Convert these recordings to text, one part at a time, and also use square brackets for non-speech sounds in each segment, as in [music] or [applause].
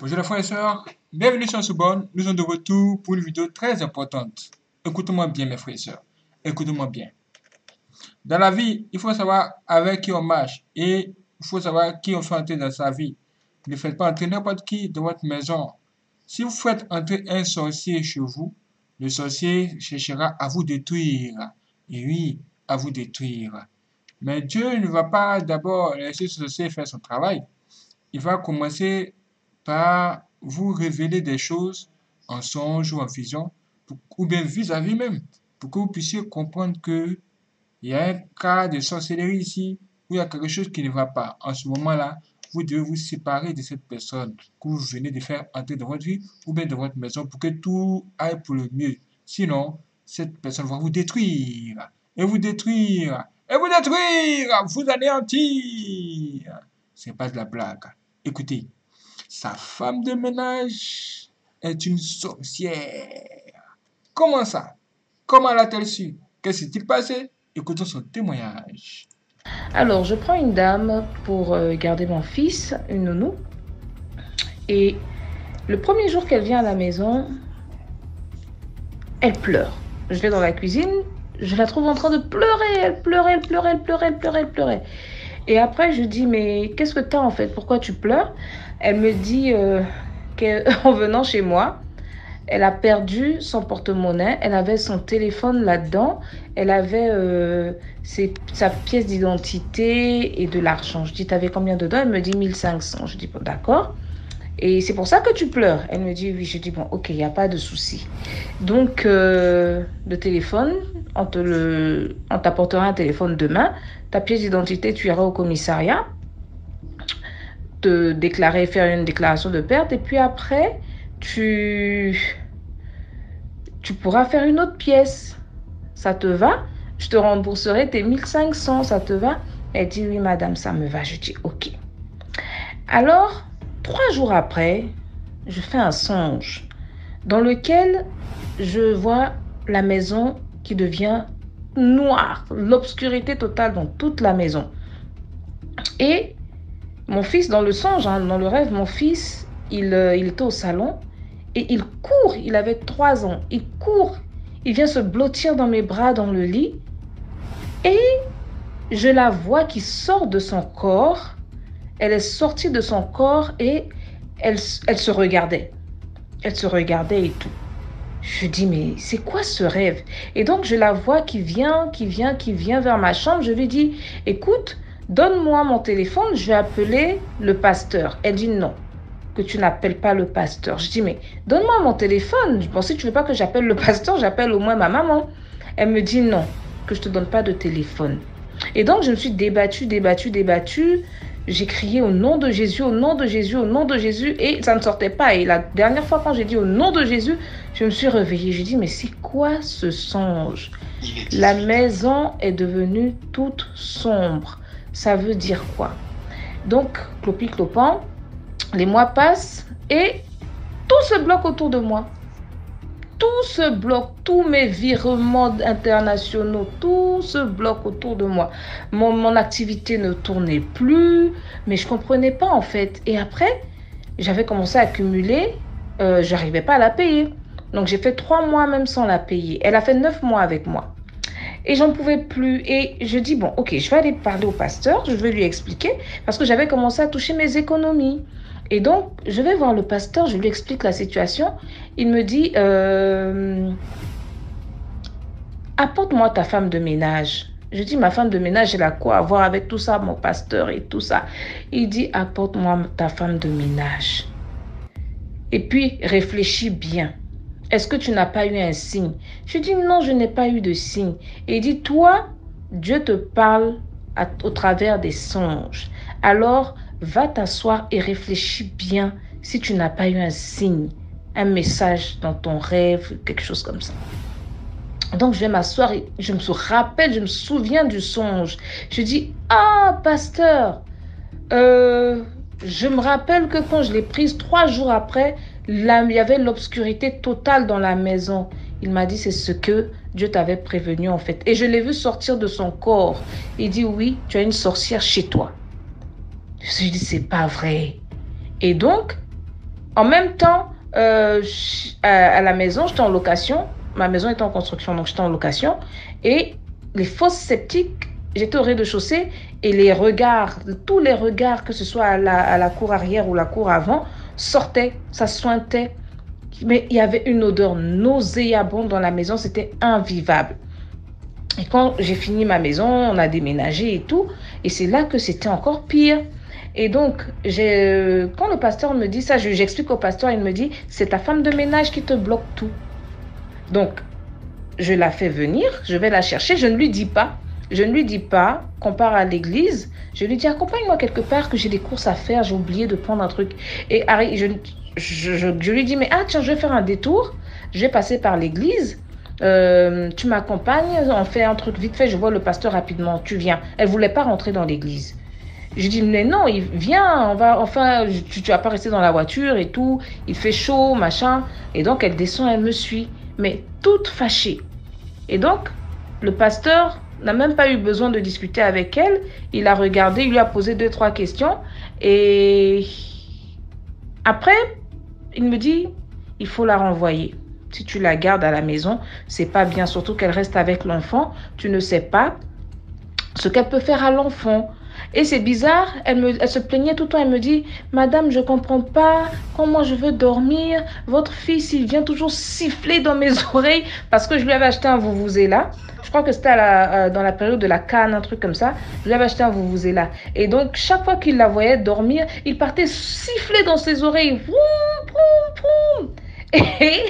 Bonjour les frères et sœurs, bienvenue sur Soubonne. Nous sommes de retour pour une vidéo très importante. Écoutez-moi bien mes frères et sœurs, écoutez-moi bien. Dans la vie, il faut savoir avec qui on marche et il faut savoir qui on fait entrer dans sa vie. Ne faites pas entrer n'importe qui dans votre maison. Si vous faites entrer un sorcier chez vous, le sorcier cherchera à vous détruire. Et oui, à vous détruire. Mais Dieu ne va pas d'abord laisser ce sorcier faire son travail. Il va commencer par vous révéler des choses en songe ou en vision, ou bien vis-à-vis même, pour que vous puissiez comprendre que il y a un cas de sorcellerie ici, où il y a quelque chose qui ne va pas. En ce moment-là, vous devez vous séparer de cette personne que vous venez de faire entrer dans votre vie ou bien dans votre maison pour que tout aille pour le mieux. Sinon, cette personne va vous détruire, et vous détruire, et vous détruire, vous anéantir. C'est pas de la blague. Écoutez, sa femme de ménage est une sorcière. Comment ça? Comment l'a-t-elle su? Qu'est-ce qui s'est passé? Écoutons son témoignage. Alors, je prends une dame pour euh, garder mon fils, une nounou. Et le premier jour qu'elle vient à la maison, elle pleure. Je vais dans la cuisine, je la trouve en train de pleurer. Elle pleurait, elle pleurait, elle pleurait, elle pleurait, elle pleurait. Et après, je dis, mais qu'est-ce que tu as en fait? Pourquoi tu pleures? Elle me dit euh, qu'en [laughs] venant chez moi, elle a perdu son porte-monnaie, elle avait son téléphone là-dedans, elle avait euh, sa pièce d'identité et de l'argent. Je dis, t'avais combien dedans? Elle me dit 1500. Je dis, bon, d'accord. Et c'est pour ça que tu pleures. Elle me dit, oui. Je dis, bon, ok, il n'y a pas de souci. Donc, euh, le téléphone, on t'apportera un téléphone demain. Ta pièce d'identité, tu iras au commissariat, te déclarer, faire une déclaration de perte. Et puis après, tu, tu pourras faire une autre pièce. Ça te va? Je te rembourserai tes 1500, ça te va? Elle dit oui madame, ça me va. Je dis ok. Alors, trois jours après, je fais un songe dans lequel je vois la maison qui devient noire, l'obscurité totale dans toute la maison. Et mon fils, dans le songe, hein, dans le rêve, mon fils, il, euh, il était au salon et il court, il avait trois ans, il court, il vient se blottir dans mes bras dans le lit. Et je la vois qui sort de son corps. Elle est sortie de son corps et elle, elle se regardait. Elle se regardait et tout. Je dis, mais c'est quoi ce rêve? Et donc, je la vois qui vient, qui vient, qui vient vers ma chambre. Je lui dis, écoute, donne-moi mon téléphone, je vais appeler le pasteur. Elle dit non que tu n'appelles pas le pasteur. Je dis, mais donne-moi mon téléphone. Je pensais, tu veux pas que j'appelle le pasteur, j'appelle au moins ma maman. Elle me dit non, que je te donne pas de téléphone. Et donc, je me suis débattue, débattue, débattue. J'ai crié au nom de Jésus, au nom de Jésus, au nom de Jésus, et ça ne sortait pas. Et la dernière fois, quand j'ai dit au nom de Jésus, je me suis réveillée. J'ai dit, mais c'est quoi ce songe? La maison est devenue toute sombre. Ça veut dire quoi? Donc, clopi clopant, les mois passent et tout se bloque autour de moi. Tout se bloque, tous mes virements internationaux, tout se bloque autour de moi. Mon, mon activité ne tournait plus, mais je comprenais pas en fait. Et après, j'avais commencé à accumuler, euh, j'arrivais pas à la payer. Donc j'ai fait trois mois même sans la payer. Elle a fait neuf mois avec moi. Et j'en pouvais plus. Et je dis, bon, ok, je vais aller parler au pasteur, je vais lui expliquer, parce que j'avais commencé à toucher mes économies. Et donc, je vais voir le pasteur, je lui explique la situation. Il me dit, euh, apporte-moi ta femme de ménage. Je dis, ma femme de ménage, elle a quoi à voir avec tout ça, mon pasteur et tout ça? Il dit, apporte-moi ta femme de ménage. Et puis, réfléchis bien. Est-ce que tu n'as pas eu un signe? Je dis, non, je n'ai pas eu de signe. Et il dit, toi, Dieu te parle au travers des songes. Alors, va t'asseoir et réfléchis bien si tu n'as pas eu un signe, un message dans ton rêve, quelque chose comme ça. Donc je vais m'asseoir et je me rappelle, je me souviens du songe. Je dis, ah, pasteur, euh, je me rappelle que quand je l'ai prise, trois jours après, il y avait l'obscurité totale dans la maison. Il m'a dit, c'est ce que Dieu t'avait prévenu en fait. Et je l'ai vu sortir de son corps. Il dit, oui, tu as une sorcière chez toi. Je me suis dit, c'est pas vrai. Et donc, En même temps, euh, à, la maison, j'étais en location. Ma maison était en construction, donc j'étais en location. Et les fosses sceptiques, j'étais au rez-de-chaussée et les regards, tous les regards, que ce soit à la, à la cour arrière ou la cour avant, sortaient, ça sointait. Mais il y avait une odeur nauséabonde dans la maison, c'était invivable. Et quand j'ai fini ma maison, on a déménagé et tout. Et c'est là que c'était encore pire. Et donc, euh, quand le pasteur me dit ça, je- j'explique au pasteur, il me dit, c'est ta femme de ménage qui te bloque tout. Donc, je la fais venir, je vais la chercher, je ne lui dis pas, je ne lui dis pas qu'on part à l'église, je lui dis accompagne-moi quelque part que j'ai des courses à faire, j'ai oublié de prendre un truc. Et je, je, je- je lui dis mais ah tiens, je vais faire un détour, je vais passer par l'église. Euh, tu m'accompagnes, on fait un truc vite fait, je vois le pasteur rapidement, tu viens. Elle voulait pas rentrer dans l'église. Je dis mais non, il vient, on va enfin tu, tu vas pas rester dans la voiture et tout, il fait chaud, machin. Et donc elle descend, elle me suit, mais toute fâchée. Et donc le pasteur n'a même pas eu besoin de discuter avec elle, il a regardé, il lui a posé deux trois questions et après il me dit il faut la renvoyer. Si tu la gardes à la maison, c'est pas bien, surtout qu'elle reste avec l'enfant, tu ne sais pas ce qu'elle peut faire à l'enfant. Et c'est bizarre, elle, me, elle se plaignait tout le temps, elle me dit, Madame, je comprends pas comment je veux dormir. Votre fils, il vient toujours siffler dans mes [laughs] oreilles parce que je lui avais acheté un là. Je crois que c'était dans la période de la canne, un truc comme ça. Je lui avais acheté un là. Et donc, chaque fois qu'il la voyait dormir, il partait siffler dans ses oreilles. Et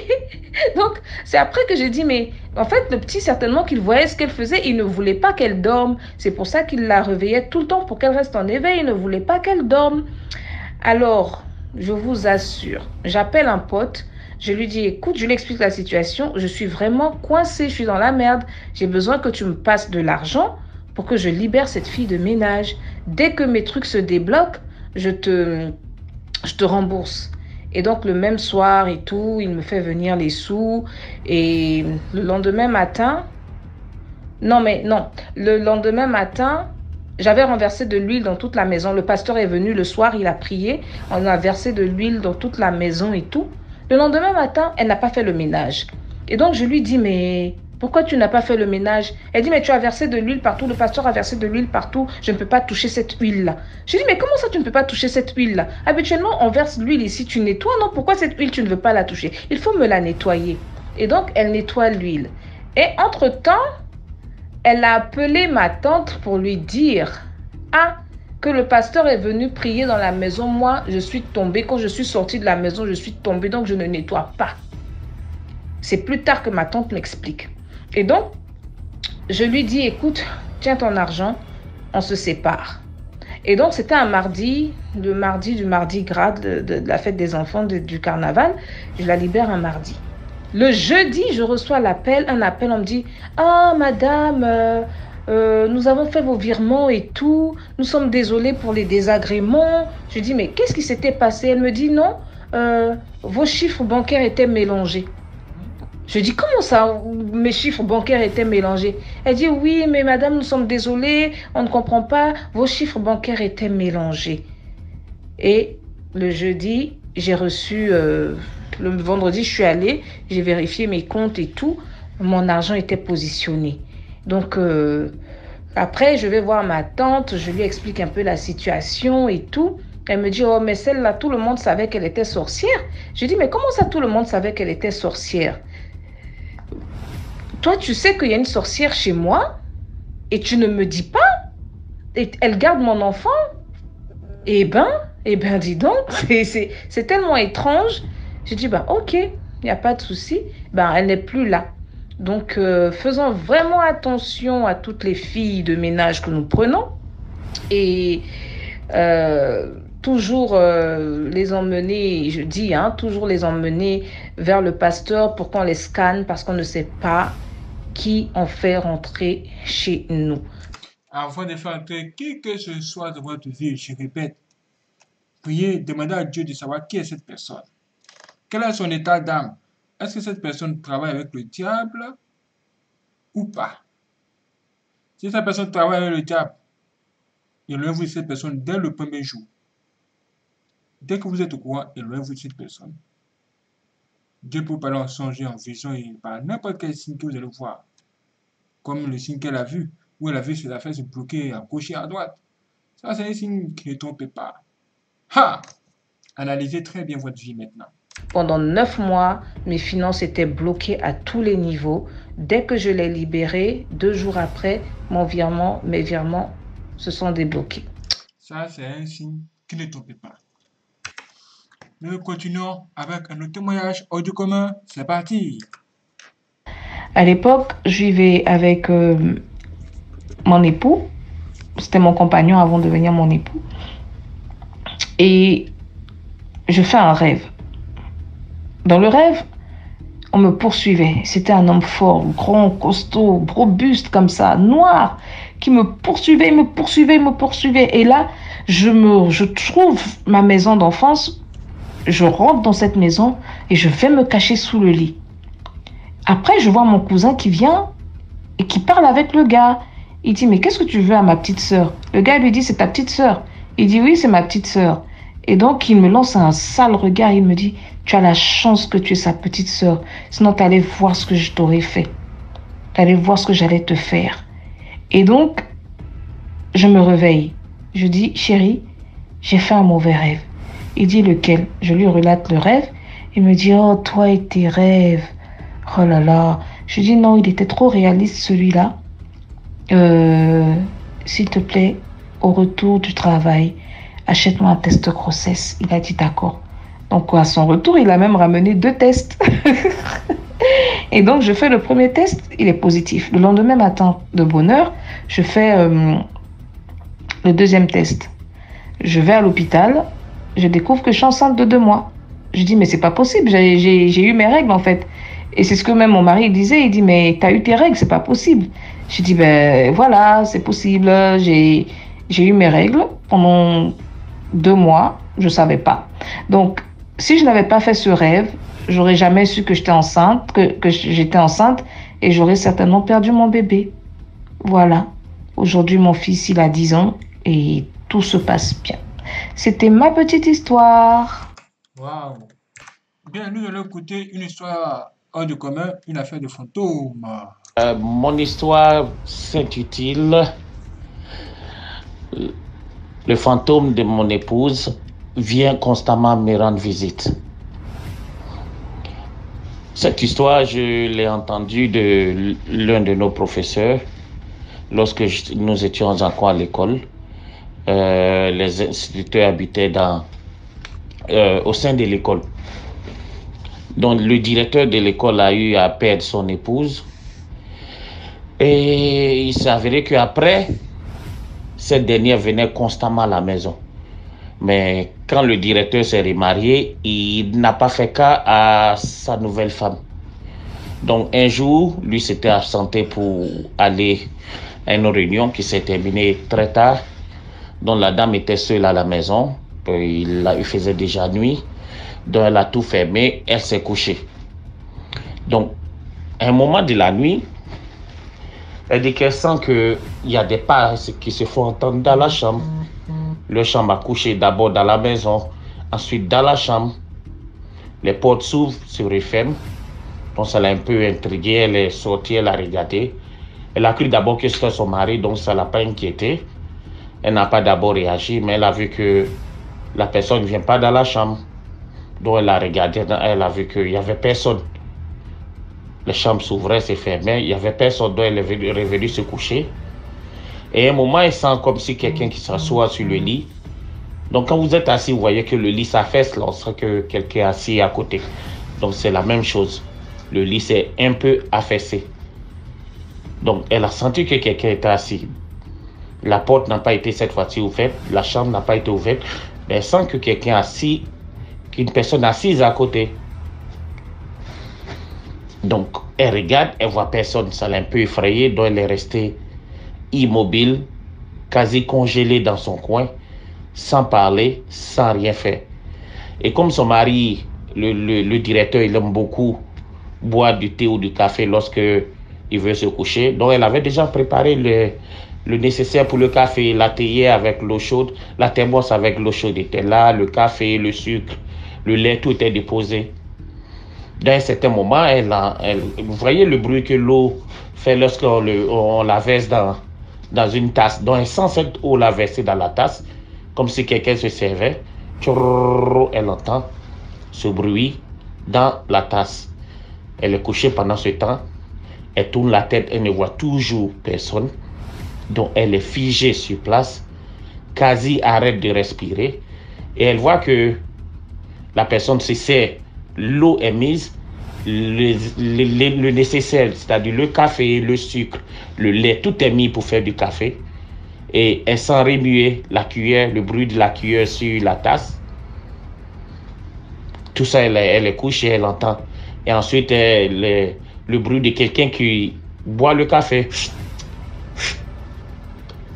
donc, c'est après que j'ai dit, mais en fait, le petit, certainement qu'il voyait ce qu'elle faisait, il ne voulait pas qu'elle dorme. C'est pour ça qu'il la réveillait tout le temps pour qu'elle reste en éveil. Il ne voulait pas qu'elle dorme. Alors, je vous assure, j'appelle un pote. Je lui dis, écoute, je lui explique la situation. Je suis vraiment coincée, je suis dans la merde. J'ai besoin que tu me passes de l'argent pour que je libère cette fille de ménage. Dès que mes trucs se débloquent, je te, je te rembourse. Et donc le même soir et tout, il me fait venir les sous. Et le lendemain matin, non mais non, le lendemain matin, j'avais renversé de l'huile dans toute la maison. Le pasteur est venu le soir, il a prié, on a versé de l'huile dans toute la maison et tout. Le lendemain matin, elle n'a pas fait le ménage. Et donc je lui dis, mais pourquoi tu n'as pas fait le ménage? Elle dit, mais tu as versé de l'huile partout, le pasteur a versé de l'huile partout, je ne peux pas toucher cette huile-là. Je dis, mais comment ça tu ne peux pas toucher cette huile-là? Habituellement, on verse l'huile ici, tu nettoies, non? Pourquoi cette huile, tu ne veux pas la toucher? Il faut me la nettoyer. Et donc, elle nettoie l'huile. Et entre-temps, elle a appelé ma tante pour lui dire, ah, que le pasteur est venu prier dans la maison. Moi, je suis tombée. Quand je suis sortie de la maison, je suis tombée, donc je ne nettoie pas. C'est plus tard que ma tante m'explique. Et donc, je lui dis, écoute, tiens ton argent, on se sépare. Et donc, c'était un mardi, le mardi du mardi gras de, la fête des enfants du carnaval. Je la libère un mardi. Le jeudi, je reçois l'appel, un appel, on me dit, ah, madame, euh, euh, nous avons fait vos virements et tout, nous sommes désolés pour les désagréments. Je dis, mais qu'est-ce qui s'était passé? Elle me dit, non, euh, vos chiffres bancaires étaient mélangés. Je dis, comment ça, mes chiffres bancaires étaient mélangés Elle dit, oui, mais madame, nous sommes désolés, on ne comprend pas, vos chiffres bancaires étaient mélangés. Et le jeudi, j'ai reçu, euh, le vendredi, je suis allée, j'ai vérifié mes comptes et tout, mon argent était positionné. Donc, euh, après, je vais voir ma tante, je lui explique un peu la situation et tout. Elle me dit, oh, mais celle-là, tout le monde savait qu'elle était sorcière. Je dis, mais comment ça, tout le monde savait qu'elle était sorcière? Toi, tu sais qu'il y a une sorcière chez moi et tu ne me dis pas et elle garde mon enfant? Eh ben, eh ben, dis donc, [laughs] c'est- tellement étrange. J'ai dit, bah, ok, il n'y a pas de souci. Ben, elle n'est plus là. Donc, euh, faisons vraiment attention à toutes les filles de ménage que nous prenons et euh, toujours euh, les emmener, je dis, hein, toujours les emmener vers le pasteur pour qu'on les scanne parce qu'on ne sait pas qui en fait rentrer chez nous. Avant de faire entrer qui que ce soit dans votre vie, je répète, priez, demandez à Dieu de savoir qui est cette personne. Quel est son état d'âme? Est-ce que cette personne travaille avec le diable ou pas? Si cette personne travaille avec le diable, il enlève cette personne dès le premier jour. Dès que vous êtes au courant, éloignez-vous de cette personne. Dieu peut en songer, en vision et par n'importe quel signe que vous allez voir. Comme le signe qu'elle a vu, où elle a vu ses affaires se bloquer à gauche et à droite. Ça, c'est un signe qui ne trompe pas. Ha! Analysez très bien votre vie maintenant. Pendant neuf mois, mes finances étaient bloquées à tous les niveaux. Dès que je l'ai libéré, deux jours après, mon virement, mes virements se sont débloqués. Ça, c'est un signe qui ne trompe pas. Nous continuons avec un autre témoignage audio commun. C'est parti. À l'époque, je vivais avec euh, mon époux. C'était mon compagnon avant de devenir mon époux. Et je fais un rêve. Dans le rêve, on me poursuivait. C'était un homme fort, grand, costaud, robuste comme ça, noir, qui me poursuivait, me poursuivait, me poursuivait. Et là, je, me, je trouve ma maison d'enfance je rentre dans cette maison et je vais me cacher sous le lit. Après, je vois mon cousin qui vient et qui parle avec le gars. Il dit, mais qu'est-ce que tu veux à ma petite sœur? Le gars lui dit, c'est ta petite sœur. Il dit, oui, c'est ma petite sœur. Et donc, il me lance un sale regard. Il me dit, tu as la chance que tu es sa petite sœur. Sinon, tu allais voir ce que je t'aurais fait. Tu allais voir ce que j'allais te faire. Et donc, je me réveille. Je dis, chérie, j'ai fait un mauvais rêve. Il dit lequel? Je lui relate le rêve. Il me dit, oh, toi et tes rêves. Oh là là. Je dis, non, il était trop réaliste celui-là. Euh, S'il te plaît, au retour du travail, achète-moi un test de grossesse. Il a dit d'accord. Donc à son retour, il a même ramené deux tests. [laughs] et donc je fais le premier test, il est positif. Le lendemain matin, de bonne heure, je fais euh, le deuxième test. Je vais à l'hôpital, je découvre que je suis enceinte de deux mois. Je dis, mais c'est pas possible, j'ai eu mes règles en fait. Et c'est ce que même mon mari disait, il dit, mais tu as eu tes règles, c'est pas possible. Je dis, ben voilà, c'est possible, j'ai eu mes règles pendant deux mois, je savais pas. Donc, si je n'avais pas fait ce rêve, j'aurais jamais su que j'étais enceinte, que, que j'étais enceinte, et j'aurais certainement perdu mon bébé. Voilà. Aujourd'hui, mon fils, il a 10 ans, et tout se passe bien. C'était ma petite histoire. Waouh. Bien, nous allons écouter une histoire hors du commun, une affaire de fantôme. Euh, mon histoire s'intitule Le fantôme de mon épouse vient constamment me rendre visite. Cette histoire, je l'ai entendue de l'un de nos professeurs lorsque nous étions encore à l'école. Euh, les instituteurs habitaient dans, euh, au sein de l'école. Donc le directeur de l'école a eu à perdre son épouse. Et il s'avérait qu'après, cette dernière venait constamment à la maison. Mais quand le directeur s'est remarié, il n'a pas fait cas à sa nouvelle femme. Donc un jour, lui s'était absenté pour aller à une réunion qui s'est terminée très tard dont la dame était seule à la maison. Il, il faisait déjà nuit. Donc elle a tout fermé, elle s'est couchée. Donc, à un moment de la nuit, elle dit qu'elle sent qu'il y a des pas qui se font entendre dans la chambre. Le chambre a couché d'abord dans la maison, ensuite dans la chambre. Les portes s'ouvrent, se referment. Donc ça l'a un peu intriguée, elle est sortie, elle a regardé. Elle a cru d'abord que c'était son mari, donc ça l'a pas inquiété. Elle n'a pas d'abord réagi, mais elle a vu que la personne ne vient pas dans la chambre. Donc elle a regardé, elle a vu qu'il n'y avait personne. La chambre s'ouvrait, se fermait, il n'y avait personne, donc elle est revenue se coucher. Et à un moment, elle sent comme si quelqu'un qui s'assoit sur le lit. Donc quand vous êtes assis, vous voyez que le lit s'affaisse lorsque quelqu'un est assis à côté. Donc c'est la même chose. Le lit s'est un peu affaissé. Donc elle a senti que quelqu'un était assis. La porte n'a pas été cette fois-ci ouverte, la chambre n'a pas été ouverte, mais sans que quelqu'un assis, qu'une personne assise à côté. Donc, elle regarde, elle voit personne, ça l'a un peu effrayée, donc elle est restée immobile, quasi congelée dans son coin, sans parler, sans rien faire. Et comme son mari, le, directeur, il aime beaucoup boire du thé ou du café lorsque il veut se coucher, donc elle avait déjà préparé le, le nécessaire pour le café, la théière avec l'eau chaude, la thermos avec l'eau chaude était là, le café, le sucre, le lait, tout était déposé. Dans un certain moment, elle, elle, vous voyez le bruit que l'eau fait lorsqu'on on la verse dans, dans une tasse. Donc, sans cette eau la verser dans la tasse, comme si quelqu'un se servait, elle entend ce bruit dans la tasse. Elle est couchée pendant ce temps. Elle tourne la tête, elle ne voit toujours personne. Donc elle est figée sur place, quasi arrête de respirer. Et elle voit que la personne se sert, l'eau est mise, le, le nécessaire, c'est-à-dire le café, le sucre, le lait, tout est mis pour faire du café. Et elle sent remuer la cuillère, le bruit de la cuillère sur la tasse. Tout ça, elle, est couchée, elle entend. Et ensuite, le bruit de quelqu'un qui boit le café.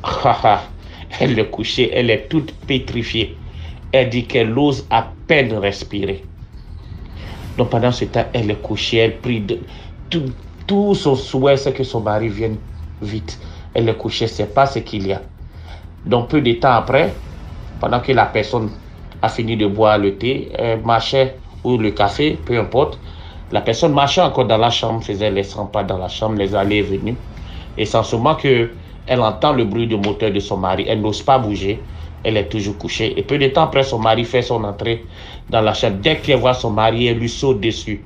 [laughs] elle est couchée, elle est toute pétrifiée. Elle dit qu'elle ose à peine respirer. Donc pendant ce temps, elle est couchée, elle prie de tout, tout son souhait, c'est que son mari vienne vite. Elle est couchée, c'est pas ce qu'il y a. Donc peu de temps après, pendant que la personne a fini de boire le thé, elle marchait ou le café, peu importe, la personne marchait encore dans la chambre, faisait les 100 pas dans la chambre, les allées et venues. Et sans seulement que elle entend le bruit du moteur de son mari, elle n'ose pas bouger, elle est toujours couchée. Et peu de temps après, son mari fait son entrée dans la chambre. Dès qu'elle voit son mari, elle lui saute dessus.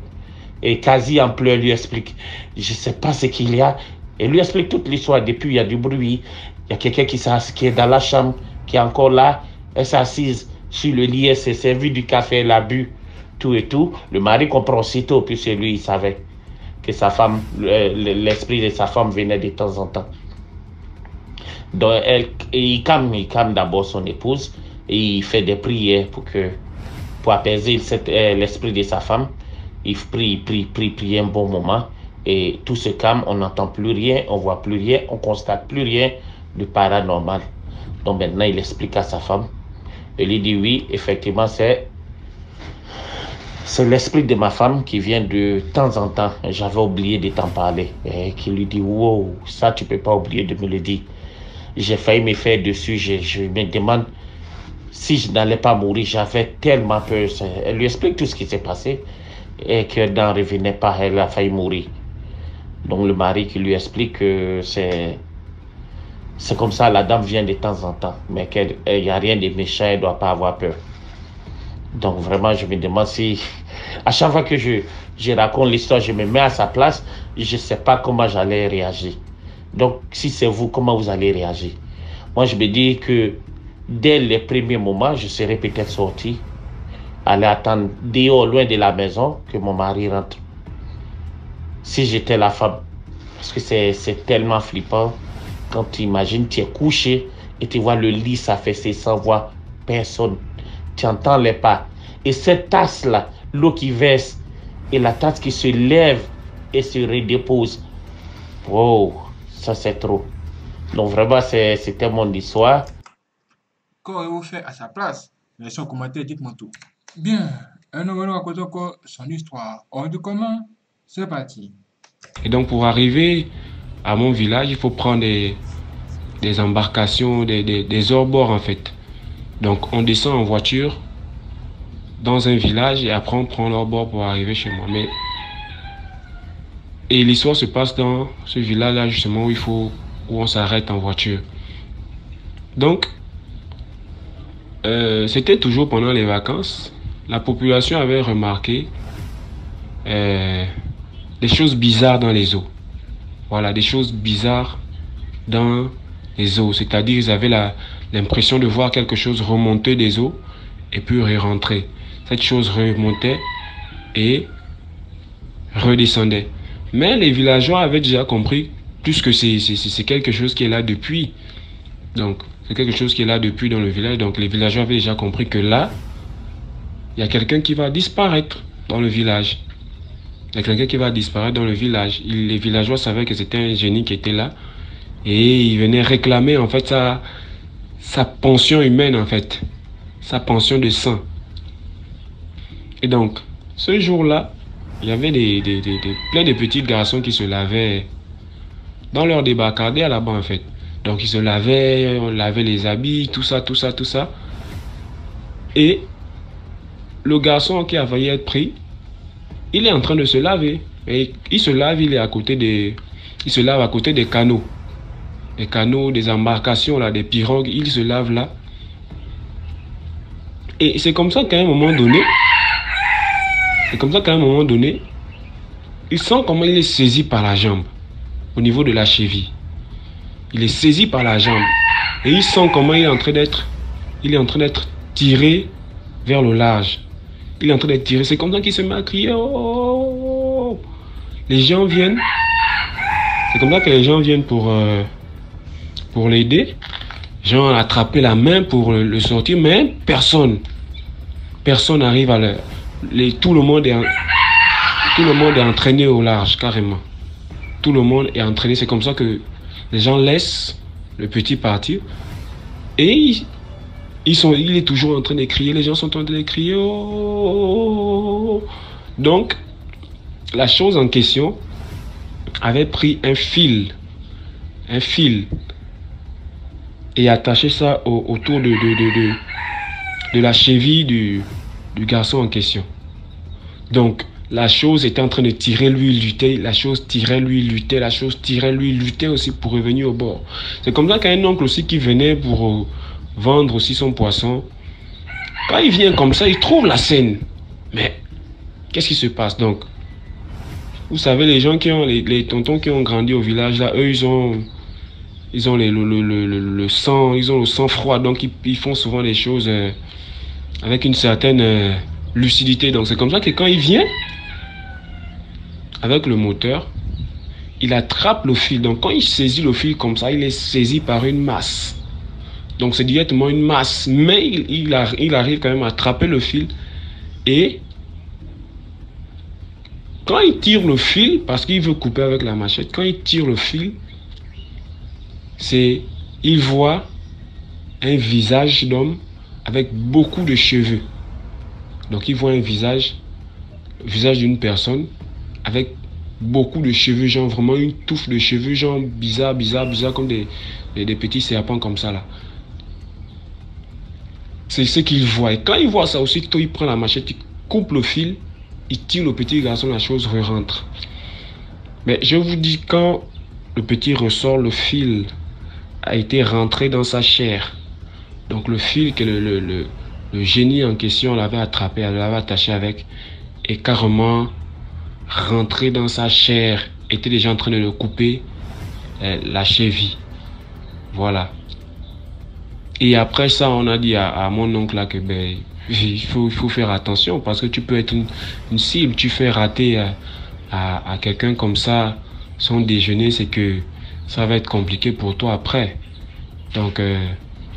Et quasi en pleurs, lui explique, je ne sais pas ce qu'il y a. Elle lui explique toute l'histoire. Depuis, il y a du bruit. Il y a quelqu'un qui, est dans la chambre, qui est encore là. Elle s'assise sur le lit, elle s'est servi du café, elle a bu tout et tout. Le mari comprend aussitôt, puisque lui, il savait que femme, l'esprit de sa femme venait de temps en temps. Donc, il calme, il calme d'abord son épouse et il fait des prières pour que, pour apaiser euh, l'esprit de sa femme. Il prie, prie, prie, prie un bon moment et tout se calme, on n'entend plus rien, on voit plus rien, on constate plus rien de paranormal. Donc maintenant, il explique à sa femme. Elle lui dit oui, effectivement, c'est c'est l'esprit de ma femme qui vient de temps en temps, j'avais oublié de t'en parler, et qui lui dit, wow, ça tu peux pas oublier de me le dire. J'ai failli me faire dessus, je, me demande si je n'allais pas mourir, j'avais tellement peur. Elle lui explique tout ce qui s'est passé et qu'elle n'en revenait pas, elle a failli mourir. Donc le mari qui lui explique que c'est c'est comme ça, la dame vient de temps en temps, mais qu'il n'y a rien de méchant, elle ne doit pas avoir peur. Donc vraiment, je me demande si, [laughs] à chaque fois que je, je raconte l'histoire, je me mets à sa place, je ne sais pas comment j'allais réagir. Donc si c'est vous, comment vous allez réagir? Moi, je me dis que dès les premiers moments, je serais peut-être sorti, aller attendre dehors, loin de la maison, que mon mari rentre. Si j'étais la femme, parce que c'est tellement flippant quand tu imagines, tu es couché et tu vois le lit s'affaisser sans voir personne tu entends les pas. Et cette tasse-là, l'eau qui verse et la tasse qui se lève et se redépose. Wow, ça c'est trop. Donc vraiment, c'était mon histoire. Qu'aurez-vous fait à sa place Laissez un commentaire, dites-moi tout. Bien, un nouveau raconte encore son histoire. Hors de commun, c'est parti. Et donc pour arriver à mon village, il faut prendre des, des embarcations, des, des, des hors-bords en fait. Donc on descend en voiture dans un village et après on prend leur bord pour arriver chez moi. Mais et l'histoire se passe dans ce village-là justement où il faut où on s'arrête en voiture. Donc euh, c'était toujours pendant les vacances. La population avait remarqué euh, des choses bizarres dans les eaux. Voilà, des choses bizarres dans les eaux. C'est-à-dire ils avaient l'impression de voir quelque chose remonter des eaux et puis re-rentrer. Cette chose remontait et redescendait. Mais les villageois avaient déjà compris, puisque c'est quelque chose qui est là depuis. Donc, c'est quelque chose qui est là depuis dans le village. Donc, les villageois avaient déjà compris que là, il y a quelqu'un qui va disparaître dans le village. Il y a quelqu'un qui va disparaître dans le village. les villageois savaient que c'était un génie qui était là. Et ils venaient réclamer en fait ça sa pension humaine en fait, sa pension de sang. Et donc, ce jour-là, il y avait des, plein de petits garçons qui se lavaient dans leur débarcadère là-bas en fait. Donc, il se lavait, on lavait les habits, tout ça, tout ça, tout ça. Et le garçon qui a failli être pris, il est en train de se laver. Et il se lave, il est à côté des, il se lave à côté des canaux. Des canaux, des embarcations, là, des pirogues, il se lave là. Et c'est comme ça qu'à un moment donné, c'est comme ça qu'à un moment donné, il sent comment il est saisi par la jambe, au niveau de la cheville. Il est saisi par la jambe. Et il sent comment il est en train d'être, il est en train d'être tiré vers le large. Il est en train d'être tiré. C'est comme ça qu'il se met à crier. Oh, oh, oh, les gens viennent. C'est comme ça que les gens viennent pour, euh, pour l'aider. Gens ont attrapé la main pour le, sortir, mais personne. Personne n'arrive à le. Tout, le monde est, tout le monde est entraîné au large, carrément. Tout le monde est entraîné. C'est comme ça que les gens laissent le petit partir. Et ils sont, il est toujours en train de crier. Les gens sont en train de crier. Oh. Donc, la chose en question avait pris un fil. Un fil. Et attaché ça autour de, la cheville du, garçon en question. Donc, la chose était en train de tirer lui, lutter, la chose tirait lui, lutter, la chose tirait lui, lutter aussi pour revenir au bord. C'est comme ça qu'un oncle aussi qui venait pour euh, vendre aussi son poisson, quand il vient comme ça, il trouve la scène. Mais qu'est-ce qui se passe donc? Vous savez, les gens qui ont, les, tontons qui ont grandi au village, là, eux, ils ont, ils ont le, le, sang, ils ont le sang froid, donc ils, font souvent des choses euh, avec une certaine euh, lucidité. Donc c'est comme ça que quand il vient, avec le moteur, il attrape le fil. Donc quand il saisit le fil comme ça, il est saisi par une masse. Donc c'est directement une masse. Mais il, arrive quand même à attraper le fil. Et quand il tire le fil, parce qu'il veut couper avec la machette, quand il tire le fil, c'est il voit un visage d'homme avec beaucoup de cheveux. Donc il voit un visage, visage d'une personne avec beaucoup de cheveux, genre vraiment une touffe de cheveux, genre bizarre, bizarre, bizarre, comme des, petits serpents comme ça là. C'est ce qu'il voit. Et quand il voit ça, aussitôt il prend la machette, il coupe le fil, il tire le petit garçon, la chose re-rentre. Mais je vous dis, quand le petit ressort, le fil a été rentré dans sa chair. Donc le fil que le, génie en question l'avait attrapé, l'avait attaché avec, est carrément rentré dans sa chair, était déjà en train de le couper euh, la cheville. Voilà. Et après ça, on a dit à, mon oncle là que ben, il, faut, faire attention parce que tu peux être une, cible. Tu fais rater à, à, quelqu'un comme ça son déjeuner, c'est que ça va être compliqué pour toi après. Donc euh,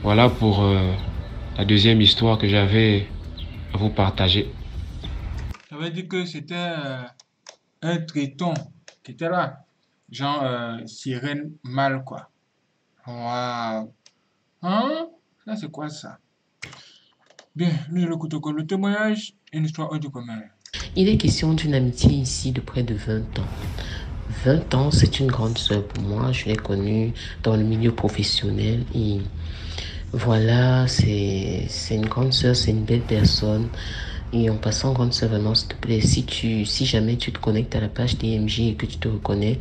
voilà pour euh, la deuxième histoire que j'avais à vous partager. Ça veut dire que c'était un triton qui était là. Genre euh, sirène mâle, quoi. Waouh. Hein? Ça, c'est quoi ça? Bien, nous écoutons le témoignage et une histoire du commun. Il est question d'une amitié ici de près de 20 ans. 20 ans, c'est une grande sœur pour moi. Je l'ai connue dans le milieu professionnel et voilà, c'est une grande sœur, c'est une belle personne. Et en passant, grande sœur, vraiment, s'il te plaît, si, tu, si jamais tu te connectes à la page DMJ et que tu te reconnais,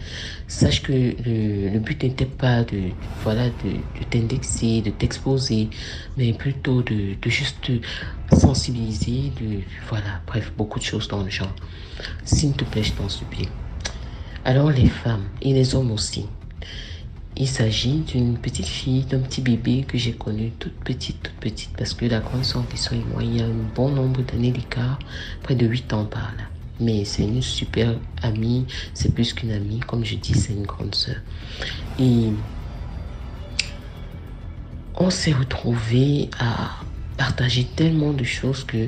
sache que le, but n'était pas de, voilà, de, t'indexer, de t'exposer, mais plutôt de, de juste sensibiliser, de, voilà, bref, beaucoup de choses dans le genre. S'il te plaît, je t'en supplie. Alors les femmes et les hommes aussi, il s'agit d'une petite fille, d'un petit bébé que j'ai connu toute petite, toute petite, parce que la grande soeur qui et moi, il y a un bon nombre d'années d'écart, près de 8 ans par là. Mais c'est une super amie, c'est plus qu'une amie, comme je dis, c'est une grande soeur. Et on s'est retrouvés à partager tellement de choses que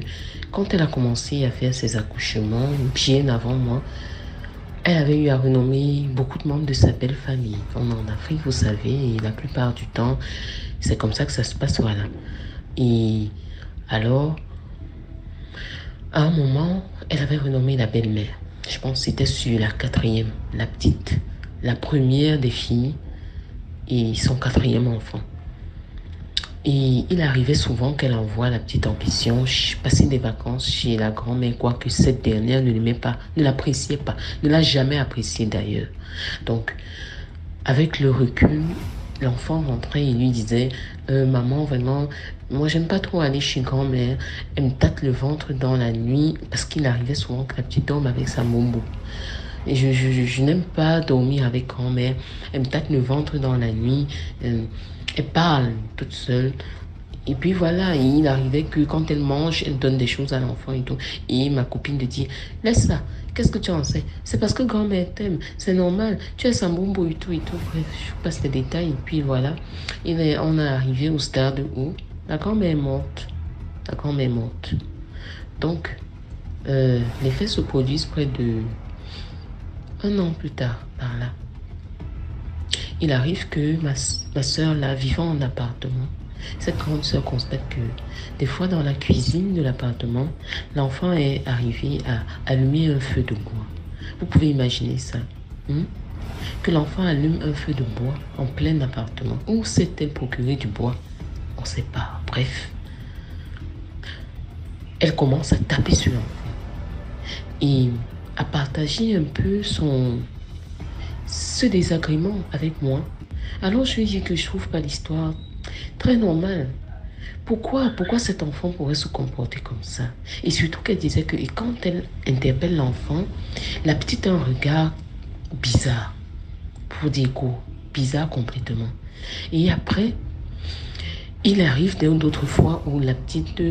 quand elle a commencé à faire ses accouchements, bien avant moi, elle avait eu à renommer beaucoup de membres de sa belle famille. en Afrique, vous savez, la plupart du temps, c'est comme ça que ça se passe, voilà. Et alors, à un moment, elle avait renommé la belle-mère. Je pense que c'était sur la quatrième, la petite, la première des filles. et son quatrième enfant. Et il arrivait souvent qu'elle envoie la petite ambition passer des vacances chez la grand-mère, quoique cette dernière ne l'aimait pas, ne l'appréciait pas, ne l'a jamais apprécié d'ailleurs. Donc, avec le recul, l'enfant rentrait et lui disait euh, Maman, vraiment, moi j'aime pas trop aller chez grand-mère. Elle me tâte le ventre dans la nuit parce qu'il arrivait souvent que la petite dorme avec sa mombo. Et je, je, n'aime pas dormir avec grand-mère. Elle me tâte le ventre dans la nuit. Euh, elle parle toute seule. Et puis voilà, il arrivait que quand elle mange, elle donne des choses à l'enfant et tout. Et ma copine lui dit, laisse ça, qu'est-ce que tu en sais? C'est parce que grand-mère t'aime, c'est normal, tu es sambombo et tout et tout. Bref, je passe les détails et puis voilà. Et on est arrivé au stade où la grand-mère est morte. La grand-mère est morte. Donc, euh, les faits se produisent près de un an plus tard, par là. Il arrive que ma, ma soeur, là, vivant en appartement, cette grande soeur constate que des fois dans la cuisine de l'appartement, l'enfant est arrivé à allumer un feu de bois. Vous pouvez imaginer ça. Hein? Que l'enfant allume un feu de bois en plein appartement. Où s'est-elle procuré du bois? On ne sait pas. Bref. Elle commence à taper sur l'enfant. Et à partager un peu son, ce désagrément avec moi. Alors je lui dis que je trouve pas l'histoire très normale. Pourquoi, pourquoi cet enfant pourrait se comporter comme ça? Et surtout qu'elle disait que quand elle interpelle l'enfant, la petite a un regard bizarre, pour dire quoi? Bizarre complètement. Et après, il arrive d'autres fois où la petite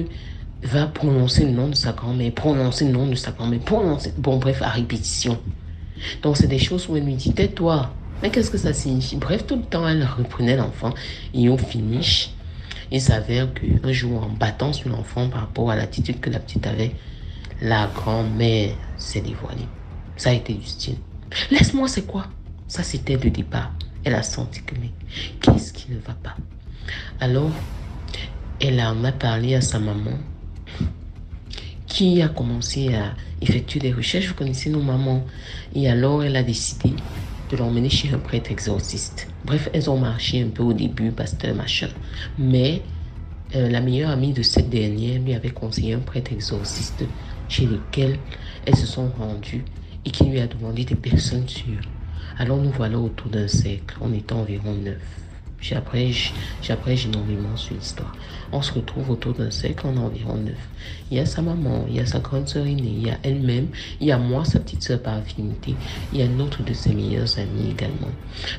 va prononcer le nom de sa grand-mère, prononcer le nom de sa grand-mère, prononcer, bon bref, à répétition. Donc c'est des choses où elle lui dit, tais-toi. Mais qu'est-ce que ça signifie? Bref, tout le temps, elle reprenait l'enfant. Et au finish, il s'avère qu'un jour, en battant sur l'enfant par rapport à l'attitude que la petite avait, la grand-mère s'est dévoilée. Ça a été du style. Laisse-moi, c'est quoi? Ça, c'était le départ. Elle a senti que, mais qu'est-ce qui ne va pas? Alors, elle en a parlé à sa maman qui a commencé à effectuer des recherches. Vous connaissez nos mamans. Et alors, elle a décidé de l'emmener chez un prêtre exorciste. Bref, elles ont marché un peu au début, pasteur, machin. Mais euh, la meilleure amie de cette dernière lui avait conseillé un prêtre exorciste chez lequel elles se sont rendues et qui lui a demandé des personnes sûres. Alors nous voilà autour d'un cercle. On était environ neuf. J'abrège, énormément sur l'histoire. On se retrouve autour d'un cercle, en environ neuf. Il y a sa maman, il y a sa grande sœur aînée, il y a elle-même, il y a moi, sa petite sœur par affinité, il y a notre de ses meilleurs amis également.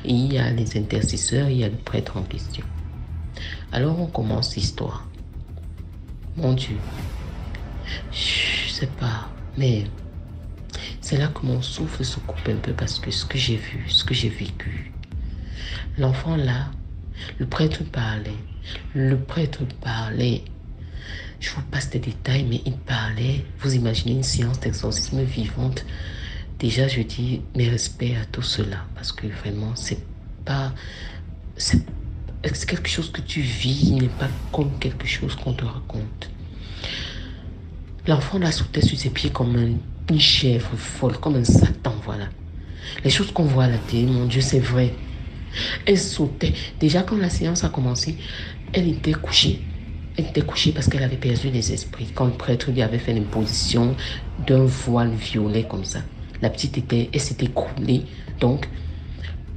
Il y a les intercesseurs, il y a le prêtre en question. Alors on commence l'histoire. Mon Dieu, je sais pas, mais c'est là que mon souffle se coupe un peu parce que ce que j'ai vu, ce que j'ai vécu, l'enfant là, le prêtre parlait. Le prêtre parlait. Je vous passe des détails, mais il parlait. Vous imaginez une séance d'exorcisme vivante. Déjà, je dis mes respects à tout cela parce que vraiment, c'est pas. C'est quelque chose que tu vis, il n'est pas comme quelque chose qu'on te raconte. L'enfant la sautait sur ses pieds comme une chèvre folle, comme un Satan, voilà. Les choses qu'on voit à la télé, mon Dieu, c'est vrai. Elle sautait. Déjà, quand la séance a commencé, elle était couchée. Elle était couchée parce qu'elle avait perdu les esprits. Quand le prêtre lui avait fait l'imposition d'un voile violet comme ça, la petite était, elle s'était coulée. Donc,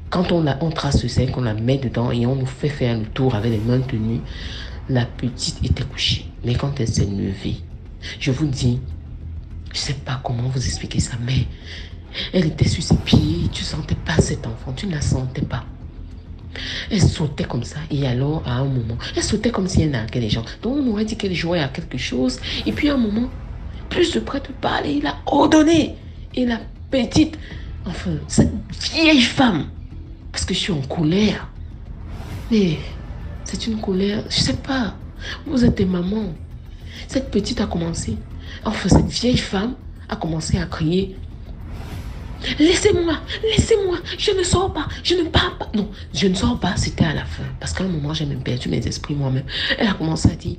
quand on, la, on trace ce cercle, on la met dedans et on nous fait faire le tour avec les mains tenues, la petite était couchée. Mais quand elle s'est levée, je vous dis, je ne sais pas comment vous expliquer ça, mais elle était sur ses pieds, tu sentais pas cet enfant, tu ne la sentais pas. Elle sautait comme ça. Et alors, à un moment, elle sautait comme si elle narguait les gens. Donc, on aurait dit qu'elle jouait à quelque chose. Et puis, à un moment, plus de prêtre parlait, il a ordonné. Et la petite, enfin, cette vieille femme, parce que je suis en colère. Mais c'est une colère, je sais pas. Vous êtes des mamans. Cette petite a commencé, enfin, cette vieille femme a commencé à crier Laissez-moi, laissez-moi, je ne sors pas, je ne pars pas. Non, je ne sors pas, c'était à la fin. Parce qu'à un moment, j'ai même perdu mes esprits moi-même. Elle a commencé à dire,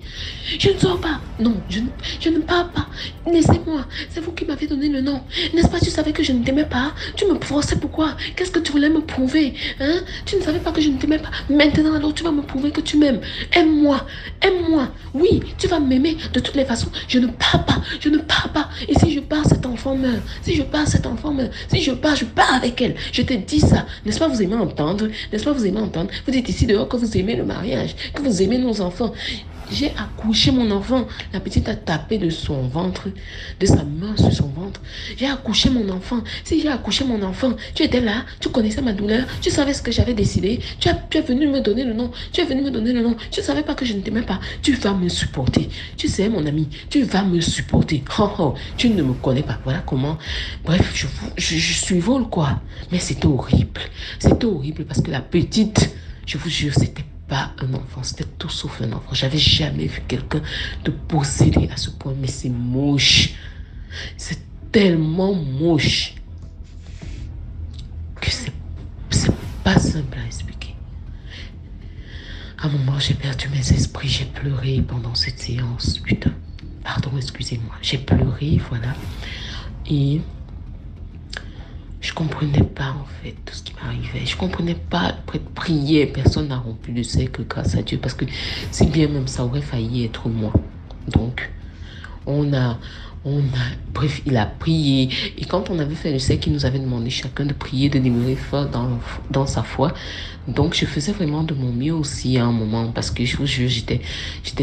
je ne sors pas. Non, je, ne- je ne pars pas. Laissez-moi, c'est vous qui m'avez donné le nom. N'est-ce pas, tu savais que je ne t'aimais pas? Tu me forçais pourquoi? Qu'est-ce que tu voulais me prouver hein? Tu ne savais pas que je ne t'aimais pas. Maintenant, alors, tu vas me prouver que tu m'aimes. Aime-moi, aime-moi. Oui, tu vas m'aimer de toutes les façons. Je ne pars pas, je ne pars pas. Et si je pars, cet enfant meurt. Si je pars, cet enfant meurt. Si je pars, je pars avec elle. Je te dis ça. N'est-ce pas, vous aimez entendre? N'est-ce pas, vous aimez entendre? Vous dites ici dehors que vous aimez le mariage, que vous aimez nos enfants. J'ai accouché mon enfant. La petite a tapé de son ventre, de sa main sur son ventre. J'ai accouché mon enfant. Si j'ai accouché mon enfant, tu étais là, tu connaissais ma douleur, tu savais ce que j'avais décidé. Tu, es venu me donner le nom. Tu es venu me donner le nom. Tu ne savais pas que je ne t'aimais pas. Tu vas me supporter. Tu sais, mon ami, tu vas me supporter. Oh, oh, tu ne me connais pas. Voilà comment. Bref, je, je, je suis vol, quoi. Mais c'était horrible. C'était horrible parce que la petite, je vous jure, c'était pas un enfant, c'était tout sauf un enfant. J'avais jamais vu quelqu'un de posséder à ce point, mais c'est moche. C'est tellement moche que c'est c'est pas simple à expliquer. À un moment, j'ai perdu mes esprits, j'ai pleuré pendant cette séance. Putain, pardon, excusez-moi. J'ai pleuré, voilà. Et je comprenais pas en fait tout ce qui m'arrivait. Je comprenais pas. Après prier, personne n'a rompu le cercle grâce à Dieu parce que si bien même ça aurait failli être moi. Donc, on a, on a, bref, il a prié. Et quand on avait fait le cercle, il nous avait demandé chacun de prier, de demeurer fort dans, dans sa foi. Donc, je faisais vraiment de mon mieux aussi à un moment parce que je vous jure, j'étais,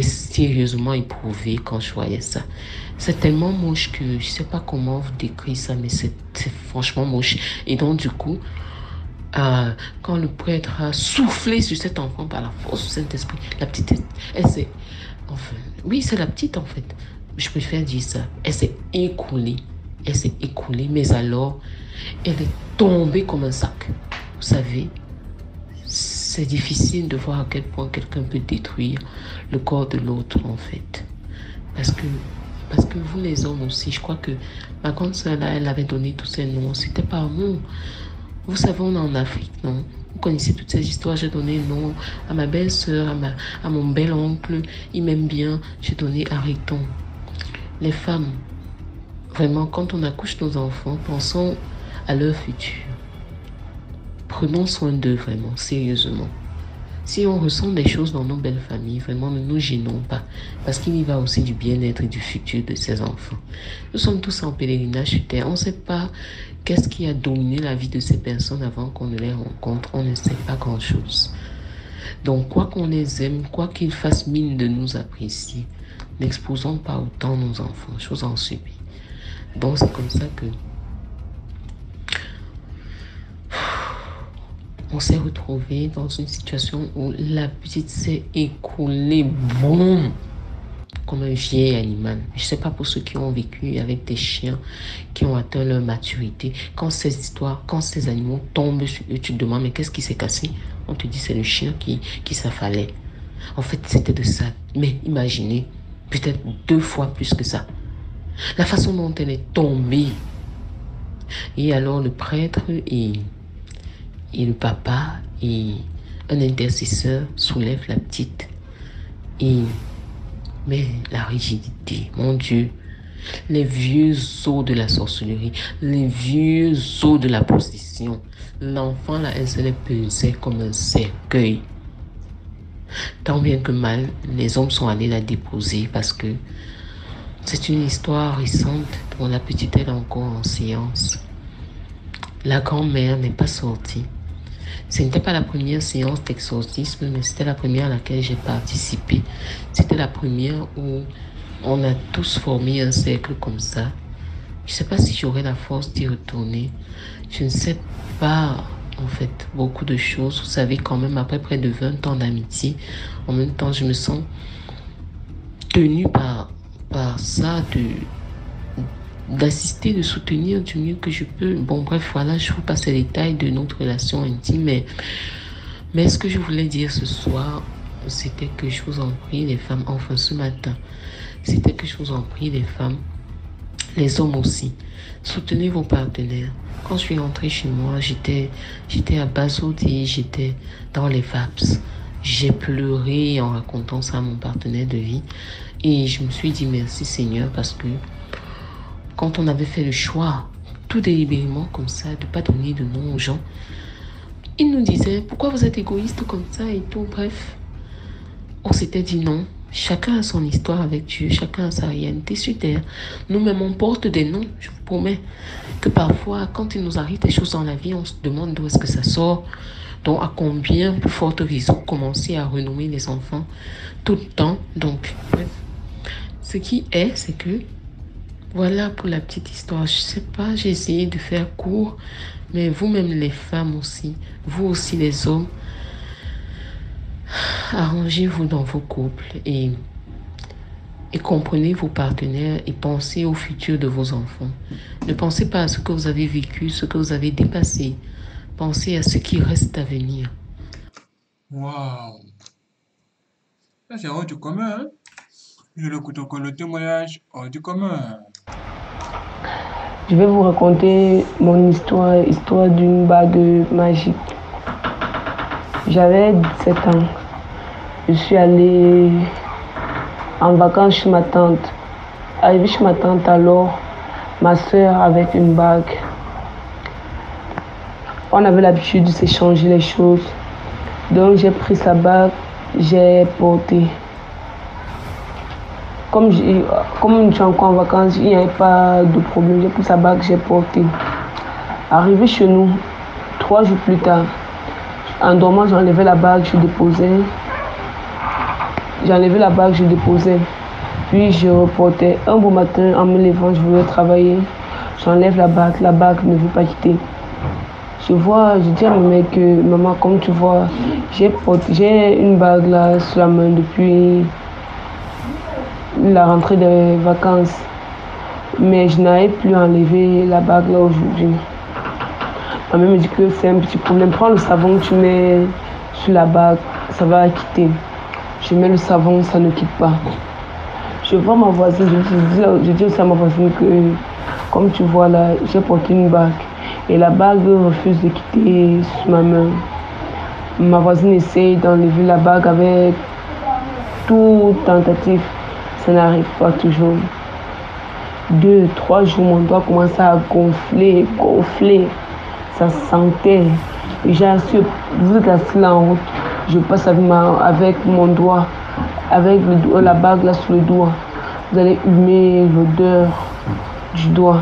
sérieusement éprouvée quand je voyais ça. C'est tellement moche que je sais pas comment vous décrire ça, mais c'est franchement moche. Et donc, du coup, euh, quand le prêtre a soufflé sur cet enfant par la force du Saint-Esprit, la petite, elle s'est. Enfin, oui, c'est la petite en fait. Je préfère dire ça. Elle s'est écoulée. Elle s'est écoulée, mais alors, elle est tombée comme un sac. Vous savez, c'est difficile de voir à quel point quelqu'un peut détruire le corps de l'autre en fait. Parce que, parce que vous les hommes aussi, je crois que ma grande soeur là, elle avait donné tous ces noms. C'était par amour. Vous savez, on est en Afrique, non? Vous connaissez toutes ces histoires. J'ai donné nom à ma belle-sœur, à, à mon bel-oncle. Il m'aime bien. J'ai donné Ariton. Les femmes, vraiment, quand on accouche nos enfants, pensons à leur futur. Prenons soin d'eux, vraiment, sérieusement. Si on ressent des choses dans nos belles familles, vraiment ne nous gênons pas, parce qu'il y va aussi du bien-être et du futur de ces enfants. Nous sommes tous en pèlerinage sur Terre. On ne sait pas qu'est-ce qui a dominé la vie de ces personnes avant qu'on ne les rencontre. On ne sait pas grand-chose. Donc, quoi qu'on les aime, quoi qu'ils fassent mine de nous apprécier, n'exposons pas autant nos enfants. Vous en supplie. Donc, c'est comme ça que on s'est retrouvé dans une situation où la petite s'est écoulée, boum, comme un vieil animal. Je ne sais pas pour ceux qui ont vécu avec des chiens qui ont atteint leur maturité. Quand ces histoires, quand ces animaux tombent sur eux, tu te demandes, mais qu'est-ce qui s'est cassé? On te dit, c'est le chien qui, qui s'affalait. En fait, c'était de ça. Mais imaginez, peut-être deux fois plus que ça. La façon dont elle est tombée. Et alors le prêtre et le papa et un intercesseur soulève la petite. Et mais la rigidité, mon Dieu, les vieux os de la sorcellerie, les vieux os de la possession. L'enfant là, elle se les pesait comme un cercueil. Tant bien que mal, les hommes sont allés la déposer parce que c'est une histoire récente dont la petite est encore en séance. La grand-mère n'est pas sortie. Ce n'était pas la première séance d'exorcisme, mais c'était la première à laquelle j'ai participé. C'était la première où on a tous formé un cercle comme ça. Je ne sais pas si j'aurai la force d'y retourner. Je ne sais pas, en fait, beaucoup de choses. Vous savez, quand même, après près de 20 ans d'amitié, en même temps, je me sens tenue par, ça de d'assister, de soutenir du mieux que je peux. Bon, bref, voilà, je vous passe les détails de notre relation intime. Mais, mais ce que je voulais dire ce soir, c'était que je vous en prie, les femmes, enfin ce matin, c'était que je vous en prie, les femmes, les hommes aussi. Soutenez vos partenaires. Quand je suis rentrée chez moi, j'étais, j'étais à Bazoudi, j'étais dans les VAPS. J'ai pleuré en racontant ça à mon partenaire de vie. Et je me suis dit merci Seigneur parce que quand on avait fait le choix, tout délibérément comme ça, de ne pas donner de nom aux gens, il nous disait pourquoi vous êtes égoïste comme ça et tout? Bref, on s'était dit non. Chacun a son histoire avec Dieu, chacun a sa réalité sur terre. Nous-mêmes, on porte des noms. Je vous promets que parfois, quand il nous arrive des choses dans la vie, on se demande d'où est-ce que ça sort. Donc, à combien plus forte raison commencer à renommer les enfants tout le temps. Donc, bref. Ce qui est, c'est que, voilà pour la petite histoire. Je sais pas, j'ai essayé de faire court, mais vous-même les femmes aussi, vous aussi les hommes, arrangez-vous dans vos couples et, et comprenez vos partenaires et pensez au futur de vos enfants. Ne pensez pas à ce que vous avez vécu, ce que vous avez dépassé. Pensez à ce qui reste à venir. Waouh! Ça, c'est hors du commun, hein? Je l'écoute encore le témoignage hors du commun. Je vais vous raconter mon histoire, histoire d'une bague magique. J'avais 17 ans. Je suis allée en vacances chez ma tante. Arrivée chez ma tante alors, ma soeur avec une bague. On avait l'habitude de s'échanger les choses. Donc j'ai pris sa bague, j'ai porté. Comme, comme je suis encore en vacances, il n'y avait pas de problème. J'ai pris sa bague, j'ai porté. Arrivé chez nous, trois jours plus tard, en dormant, j'enlevais la bague, je déposais. J'enlevais la bague, je déposais. Puis je reportais. Un beau matin, en me levant, je voulais travailler. J'enlève la bague, la bague ne veut pas quitter. Je vois, je dis à mon mec que maman, comme tu vois, j'ai une bague là sur la main depuis la rentrée des vacances. Mais je n'avais plus enlevé la bague là aujourd'hui. Ma mère me dit que c'est un petit problème. Prends le savon que tu mets sur la bague, ça va quitter. Je mets le savon, ça ne quitte pas. Je vois ma voisine, je dis, je dis aussi à ma voisine que, comme tu vois là, j'ai porté une bague. Et la bague refuse de quitter ma main. Ma voisine essaye d'enlever la bague avec toute tentative. Ça n'arrive pas toujours. Deux, trois jours, mon doigt commençait à gonfler, gonfler. Ça sentait. J'ai assis, vous êtes assis là en route. Je passe avec, mon doigt, avec la bague là sur le doigt. Vous allez humer l'odeur du doigt.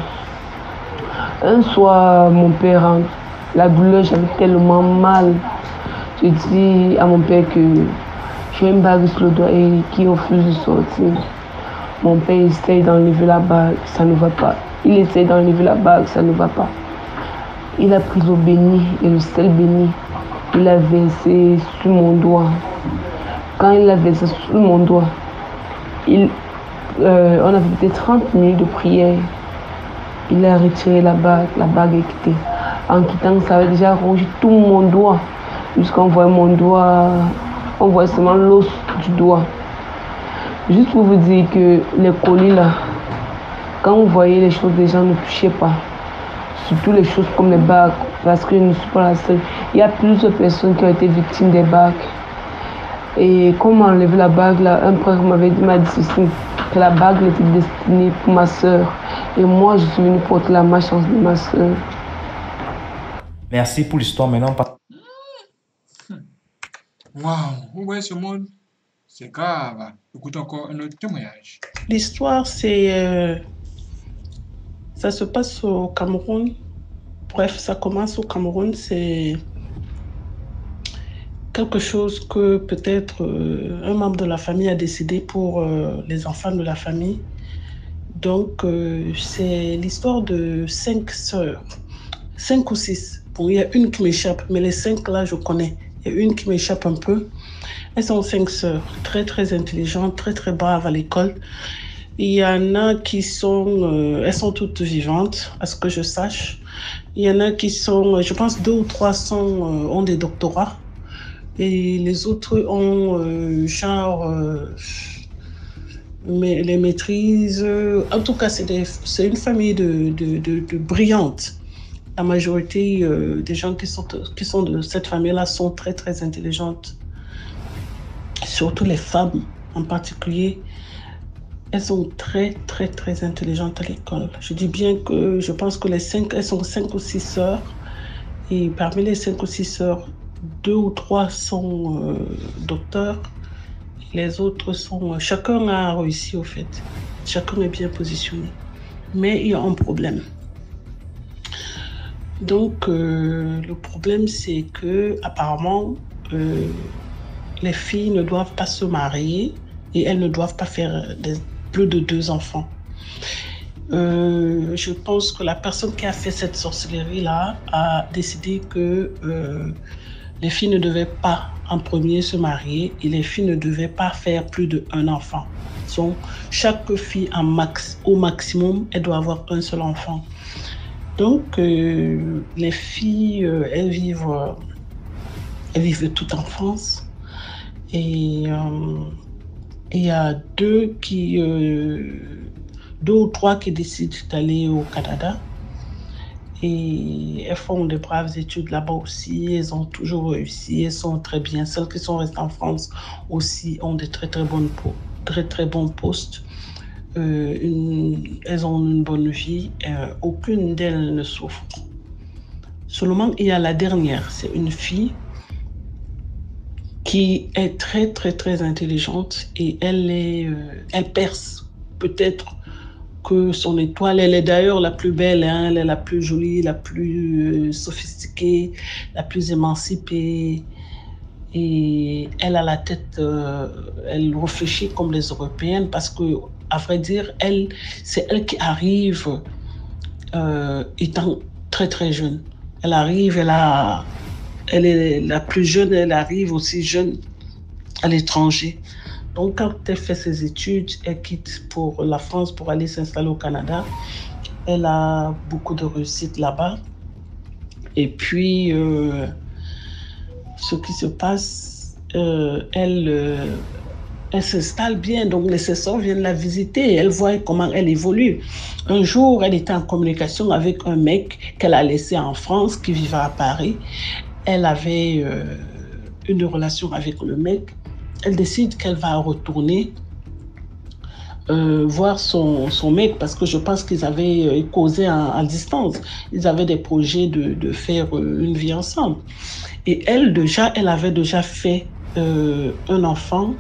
Un soir, mon père rentre. La douleur, j'avais tellement mal. Je dis à mon père que j'ai une bague sur le doigt et qui refuse de sortir. Mon père essaye d'enlever la bague, ça ne va pas. Il essaye d'enlever la bague, ça ne va pas. Il a pris l'eau bénie et le sel béni. Il a versé sur mon doigt. Quand il a versé sur mon doigt, il, euh, on avait peut-être 30 minutes de prière. Il a retiré la bague, la bague est quittée. En quittant, ça avait déjà rongé tout mon doigt. Jusqu'on voit mon doigt, on voit seulement l'os du doigt. Juste pour vous dire que les colis là, quand vous voyez les choses des gens, ne touchez pas. Surtout les choses comme les bagues, parce que je ne suis pas la seule. Il y a plusieurs personnes qui ont été victimes des bagues. Et comme enlever la bague là, un frère m'avait dit, m'a dit ceci, que la bague était destinée pour ma soeur. Et moi, je suis venue porter la malchance de ma soeur. Merci pour l'histoire. Maintenant, Waouh! Vous voyez ce monde? C'est grave. Écoute encore un autre témoignage. L'histoire, c'est. euh, ça se passe au Cameroun. Bref, ça commence au Cameroun. C'est quelque chose que peut-être euh, un membre de la famille a décidé pour euh, les enfants de la famille. Donc, euh, c'est l'histoire de cinq sœurs. Cinq ou six. Bon, il y a une qui m'échappe, mais les cinq là, je connais. Il y a une qui m'échappe un peu. Elles sont cinq sœurs, très très intelligentes, très très braves à l'école. Il y en a qui sont, euh, elles sont toutes vivantes, à ce que je sache. Il y en a qui sont, euh, je pense deux ou trois sont, euh, ont des doctorats. Et les autres ont genre, mais les maîtrises. En tout cas, c'est une famille de, de, de, brillantes. La majorité des gens qui sont, qui sont de cette famille-là sont très, très intelligentes. Surtout les femmes en particulier. Elles sont très, très, très intelligentes à l'école. Je dis bien que je pense que les cinq, elles sont cinq ou six sœurs. Et parmi les cinq ou six sœurs, deux ou trois sont euh, docteurs les autres sont... Chacun a réussi au fait. Chacun est bien positionné. Mais il y a un problème. Donc, euh, le problème, c'est que apparemment, euh, les filles ne doivent pas se marier et elles ne doivent pas faire plus de deux enfants. Euh, je pense que la personne qui a fait cette sorcellerie-là a décidé que les filles ne devaient pas en premier se marier et les filles ne devaient pas faire plus d'un enfant. Donc, chaque fille en max, au maximum, elle doit avoir un seul enfant. Donc, euh, les filles, euh, elles vivent, euh, elles vivent toute en France. Et il y a deux qui, deux ou trois qui décident d'aller au Canada. Et elles font de braves études là-bas aussi. Elles ont toujours réussi. Elles sont très bien. Celles qui sont restées en France aussi ont de très très, bonnes, très, très bons postes. Euh, elles ont une bonne vie. Euh, aucune d'elles ne souffre. Seulement, il y a la dernière. C'est une fille qui est très très très intelligente et elle est, euh, elle perce peut-être que son étoile, elle est d'ailleurs la plus belle, hein, elle est la plus jolie, la plus euh, sophistiquée, la plus émancipée. Et elle a la tête, euh, elle réfléchit comme les Européennes parce que, à vrai dire, elle, c'est elle qui arrive étant très très jeune. Elle arrive, elle a, elle est la plus jeune, elle arrive aussi jeune à l'étranger. Donc, quand elle fait ses études, elle quitte pour la France pour aller s'installer au Canada. Elle a beaucoup de réussite là-bas. Et puis, euh, ce qui se passe, euh, elle, euh, elle s'installe bien. Donc, les sœurs viennent la visiter. Elle voit comment elle évolue. Un jour, elle était en communication avec un mec qu'elle a laissé en France, qui vivait à Paris. Elle avait une relation avec le mec elle décide qu'elle va retourner euh, voir son, son, mec parce que je pense qu'ils avaient euh, causé en, distance. Ils avaient des projets de, de, faire euh, une vie ensemble. Et elle, déjà, elle avait déjà fait un enfant.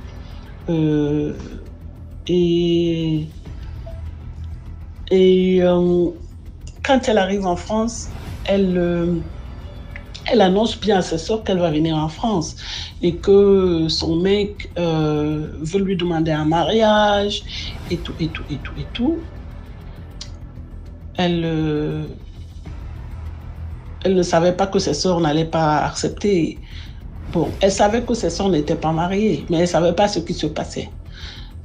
et et quand elle arrive en France, elle elle annonce bien à ses soeurs qu'elle va venir en France et que son mec euh, veut lui demander un mariage et tout, et tout, et tout, et tout. Elle, euh, elle ne savait pas que ses soeurs n'allaient pas accepter. Bon, elle savait que ses soeurs n'étaient pas mariées, mais elle ne savait pas ce qui se passait.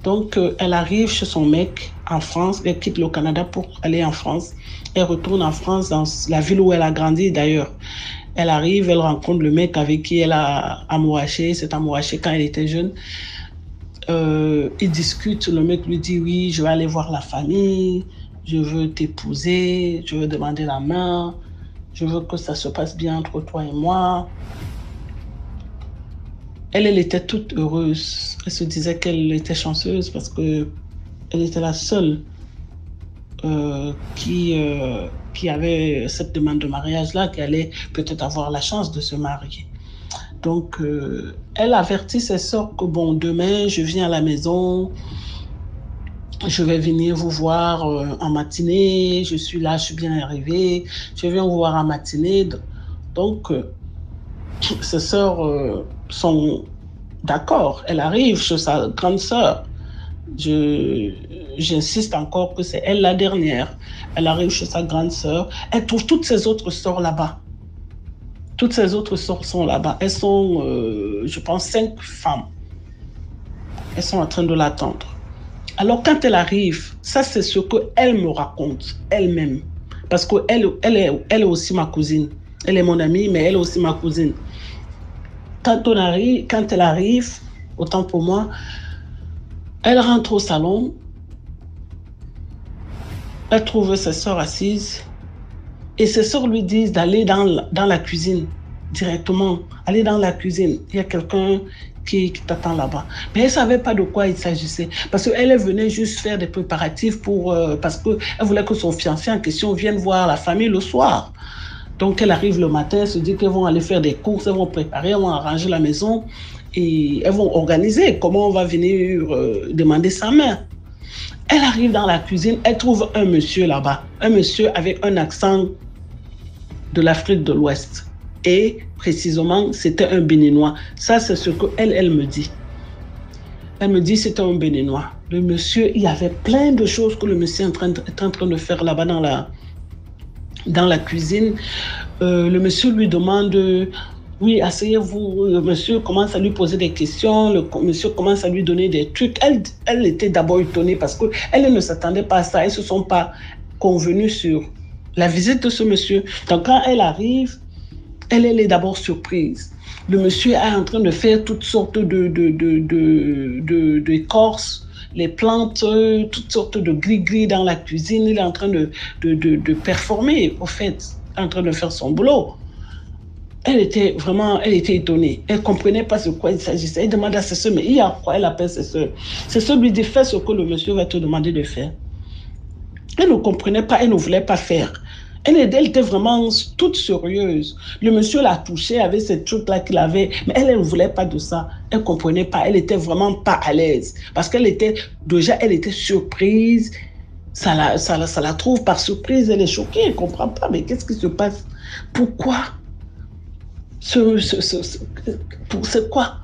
Donc, euh, elle arrive chez son mec en France, elle quitte le Canada pour aller en France. Elle retourne en France, dans la ville où elle a grandi d'ailleurs. Elle arrive, elle rencontre le mec avec qui elle a amouraché, c'est amouraché quand elle était jeune. Euh, ils discutent, le mec lui dit oui, je vais aller voir la famille, je veux t'épouser, je veux demander la main, je veux que ça se passe bien entre toi et moi. Elle, elle était toute heureuse. Elle se disait qu'elle était chanceuse parce que elle était la seule euh, qui, euh, qui avait cette demande de mariage-là, qui allait peut-être avoir la chance de se marier. Donc, euh, elle avertit ses soeurs que, bon, demain, je viens à la maison, je vais venir vous voir en matinée, je suis là, je suis bien arrivée, je viens vous voir en matinée. Donc, ses sœurs sont d'accord, elle arrive chez sa grande sœur. J'insiste encore que c'est elle la dernière. Elle arrive chez sa grande sœur. Elle trouve toutes ses autres sœurs là-bas. Toutes ses autres sœurs sont là-bas. Elles sont, euh, je pense, cinq femmes. Elles sont en train de l'attendre. Alors quand elle arrive, ça c'est ce qu'elle me raconte elle-même. Parce qu'elle elle est, elle est aussi ma cousine. Elle est mon amie, mais elle est aussi ma cousine. Quand, on arrive, quand elle arrive, autant pour moi, Elle rentre au salon. Elle trouve ses soeurs assises. Et ses soeurs lui disent d'aller dans, dans la cuisine directement. Aller dans la cuisine. Il y a quelqu'un qui, qui t'attend là-bas. Mais elle ne savait pas de quoi il s'agissait. Parce qu'elle elle venait juste faire des préparatifs pour... euh, parce qu'elle voulait que son fiancé en question vienne voir la famille le soir. Donc elle arrive le matin, elle se dit qu'elles vont aller faire des courses, elles vont préparer, elles vont arranger la maison elles vont organiser comment on va venir euh, demander sa main. Elle arrive dans la cuisine, elle trouve un monsieur là-bas, un monsieur avec un accent de l'Afrique de l'Ouest. Et précisément, c'était un Béninois. Ça, c'est ce qu'elle, elle me dit. Elle me dit c'était un Béninois. Le monsieur, il y avait plein de choses que le monsieur est en train de, faire là-bas dans la, dans la cuisine. Euh, le monsieur lui demande, oui, asseyez-vous. Le monsieur commence à lui poser des questions. Le monsieur commence à lui donner des trucs. Elle, elle était d'abord étonnée parce que elle ne s'attendait pas à ça. Elles ne se sont pas convenues sur la visite de ce monsieur. Donc quand elle arrive, elle, est d'abord surprise. Le monsieur est en train de faire toutes sortes de, de, de, de, de- d'écorces, les plantes, euh, toutes sortes de gris-gris dans la cuisine. Il est en train de, de, de, de performer, au fait, en train de faire son boulot. Elle était vraiment, elle était étonnée. Elle comprenait pas de quoi il s'agissait. Elle demande à ses soeurs, mais il y a quoi Elle appelle ses soeurs. Ses soeurs lui disent, fais ce que le monsieur va te demander de faire. Elle ne comprenait pas, elle ne voulait pas faire. Elle, elle était vraiment toute sérieuse. Le monsieur l'a touchée avec ces trucs-là qu'il avait, mais elle, elle ne voulait pas de ça. Elle comprenait pas, elle était vraiment pas à l'aise. Parce qu'elle était, déjà, elle était surprise. Ça la, ça, ça la trouve par surprise, elle est choquée, elle comprend pas. Mais qu'est-ce qui se passe? Pourquoi ce, ce, ce, ce- pour- C'est quoi?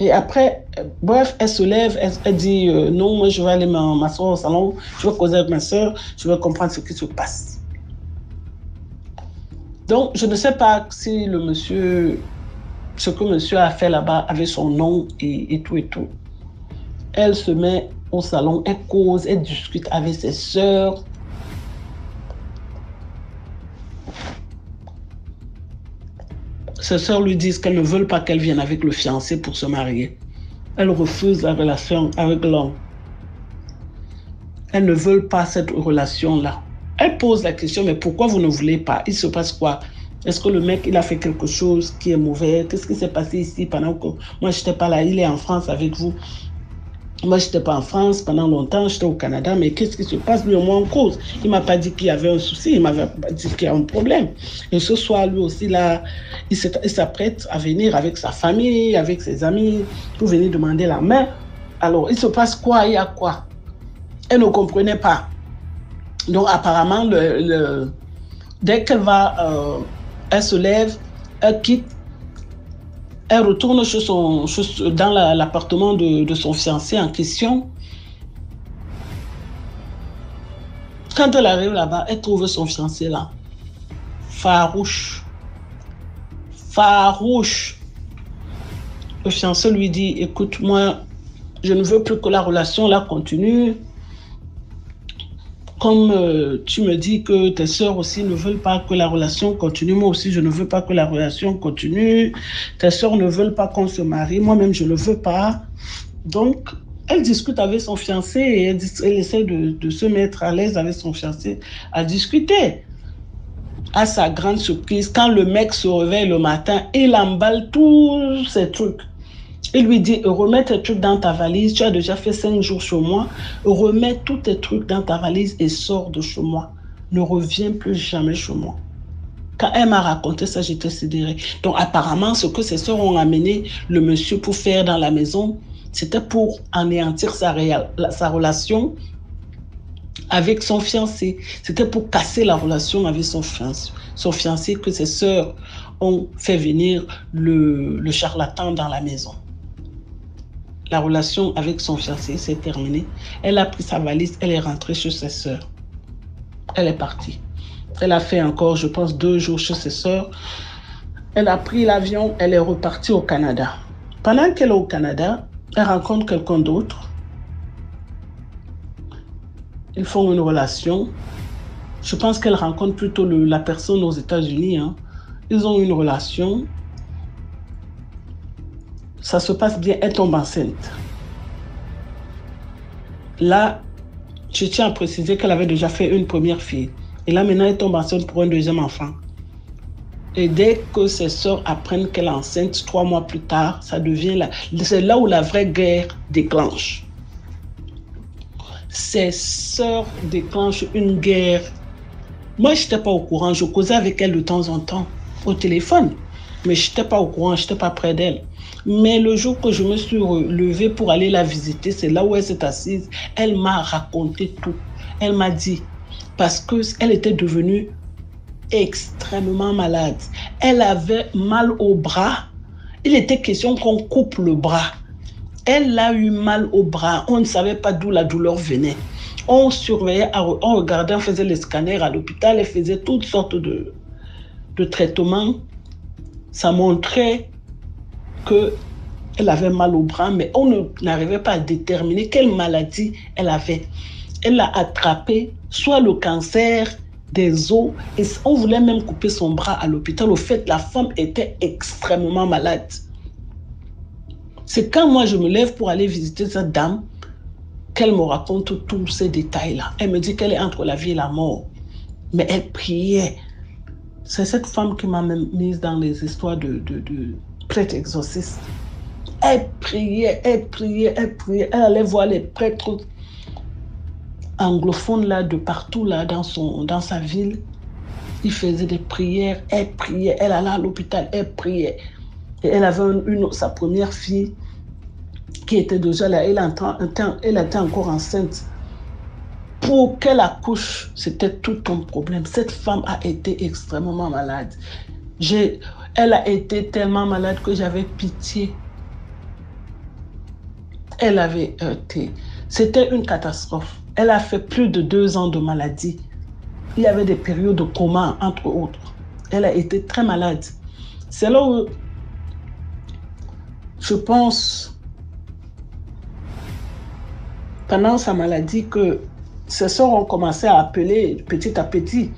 Et après, bref, elle se lève, elle, dit euh, non, moi je vais aller m'asseoir au salon, je vais causer avec ma soeur, je vais comprendre ce qui se passe. Donc, je ne sais pas si le monsieur, ce que monsieur a fait là-bas avait son nom et, et tout et tout. Elle se met au salon, elle cause, elle discute avec ses soeurs. Ses soeurs lui disent qu'elles ne veulent pas qu'elle vienne avec le fiancé pour se marier. Elle refuse la relation avec l'homme. Elles ne veulent pas cette relation-là. Elle pose la question, mais pourquoi vous ne voulez pas? Il se passe quoi? Est-ce que le mec, il a fait quelque chose qui est mauvais? Qu'est-ce qui s'est passé ici pendant que moi, je n'étais pas là? Il est en France avec vous. Moi, je n'étais pas en France pendant longtemps, j'étais au Canada, mais qu'est-ce qui se passe? Lui moins en cause Il m'a pas dit qu'il y avait un souci, il m'avait pas dit qu'il y a un problème. Et ce soir, lui aussi, là, il s'apprête à venir avec sa famille, avec ses amis, pour venir demander la main. Alors, il se passe quoi? Il y a quoi? Elle ne comprenait pas. Donc, apparemment, dès qu'elle va, euh, elle se lève, elle quitte, elle retourne dans la- l'appartement de, de son fiancé en question. Quand elle arrive là-bas, elle trouve son fiancé là, farouche. Farouche. Le fiancé lui dit, écoute, moi, je ne veux plus que la relation là continue. Comme euh, tu me dis que tes soeurs aussi ne veulent pas que la relation continue, moi aussi je ne veux pas que la relation continue. Tes soeurs ne veulent pas qu'on se marie, moi-même je ne veux pas. Donc, elle discute avec son fiancé et elle essaie de, de se mettre à l'aise avec son fiancé à discuter. À sa grande surprise, quand le mec se réveille le matin, il emballe tous ses trucs. Il lui dit, remets tes trucs dans ta valise, tu as déjà fait cinq jours chez moi, remets tous tes trucs dans ta valise et sors de chez moi. Ne reviens plus jamais chez moi. Quand elle m'a raconté ça, j'étais sidérée. Donc apparemment, ce que ses soeurs ont amené le monsieur pour faire dans la maison, c'était pour anéantir sa, relation avec son fiancé. C'était pour casser la relation avec son fiancé, son fiancé que ses sœurs ont fait venir le charlatan dans la maison. La relation avec son fiancé s'est terminée. Elle a pris sa valise, elle est rentrée chez ses sœurs. Elle est partie. Elle a fait encore, je pense, deux jours chez ses sœurs. Elle a pris l'avion, elle est repartie au Canada. Pendant qu'elle est au Canada, elle rencontre quelqu'un d'autre. Ils font une relation. Je pense qu'elle rencontre plutôt la personne aux États-Unis. hein. Ils ont une relation. Ça se passe bien, elle tombe enceinte. là, je tiens à préciser qu'elle avait déjà fait une première fille. Et là, maintenant, elle tombe enceinte pour un deuxième enfant. Et dès que ses soeurs apprennent qu'elle est enceinte, trois mois plus tard, ça devient là. C'est là où la vraie guerre déclenche. Ses soeurs déclenchent une guerre. Moi, je n'étais pas au courant. Je causais avec elle de temps en temps au téléphone. Mais je n'étais pas au courant, je n'étais pas près d'elle. Mais le jour que je me suis levée pour aller la visiter, c'est là où elle s'est assise. Elle m'a raconté tout. Elle m'a dit, parce qu'elle était devenue extrêmement malade. Elle avait mal au bras. Il était question qu'on coupe le bras. Elle a eu mal au bras. On ne savait pas d'où la douleur venait. On surveillait, on regardait, on faisait les scanners à l'hôpital, elle faisait toutes sortes de, de traitements. Ça montrait que elle avait mal au bras, mais on n'arrivait pas à déterminer quelle maladie elle avait. Elle a attrapé soit le cancer des os, et on voulait même couper son bras à l'hôpital. Au fait, la femme était extrêmement malade. C'est quand moi je me lève pour aller visiter cette dame qu'elle me raconte tous ces détails-là. Elle me dit qu'elle est entre la vie et la mort. Mais elle priait. C'est cette femme qui m'a mise dans les histoires de prêtres exorcistes. Elle priait, elle priait, elle priait. Elle allait voir les prêtres anglophone là, de partout là, dans, son, dans sa ville. Il faisait des prières, elle priait, elle allait à l'hôpital, elle priait. Et elle avait une, sa première fille qui était déjà là, elle, elle était encore enceinte. Pour qu'elle accouche, c'était tout un problème. Cette femme a été extrêmement malade. Elle a été tellement malade que j'avais pitié. Elle avait été. C'était une catastrophe. Elle a fait plus de deux ans de maladie. Il y avait des périodes de coma, entre autres. Elle a été très malade. C'est là où je pense, pendant sa maladie, que ses soeurs ont commencé à appeler petit à petit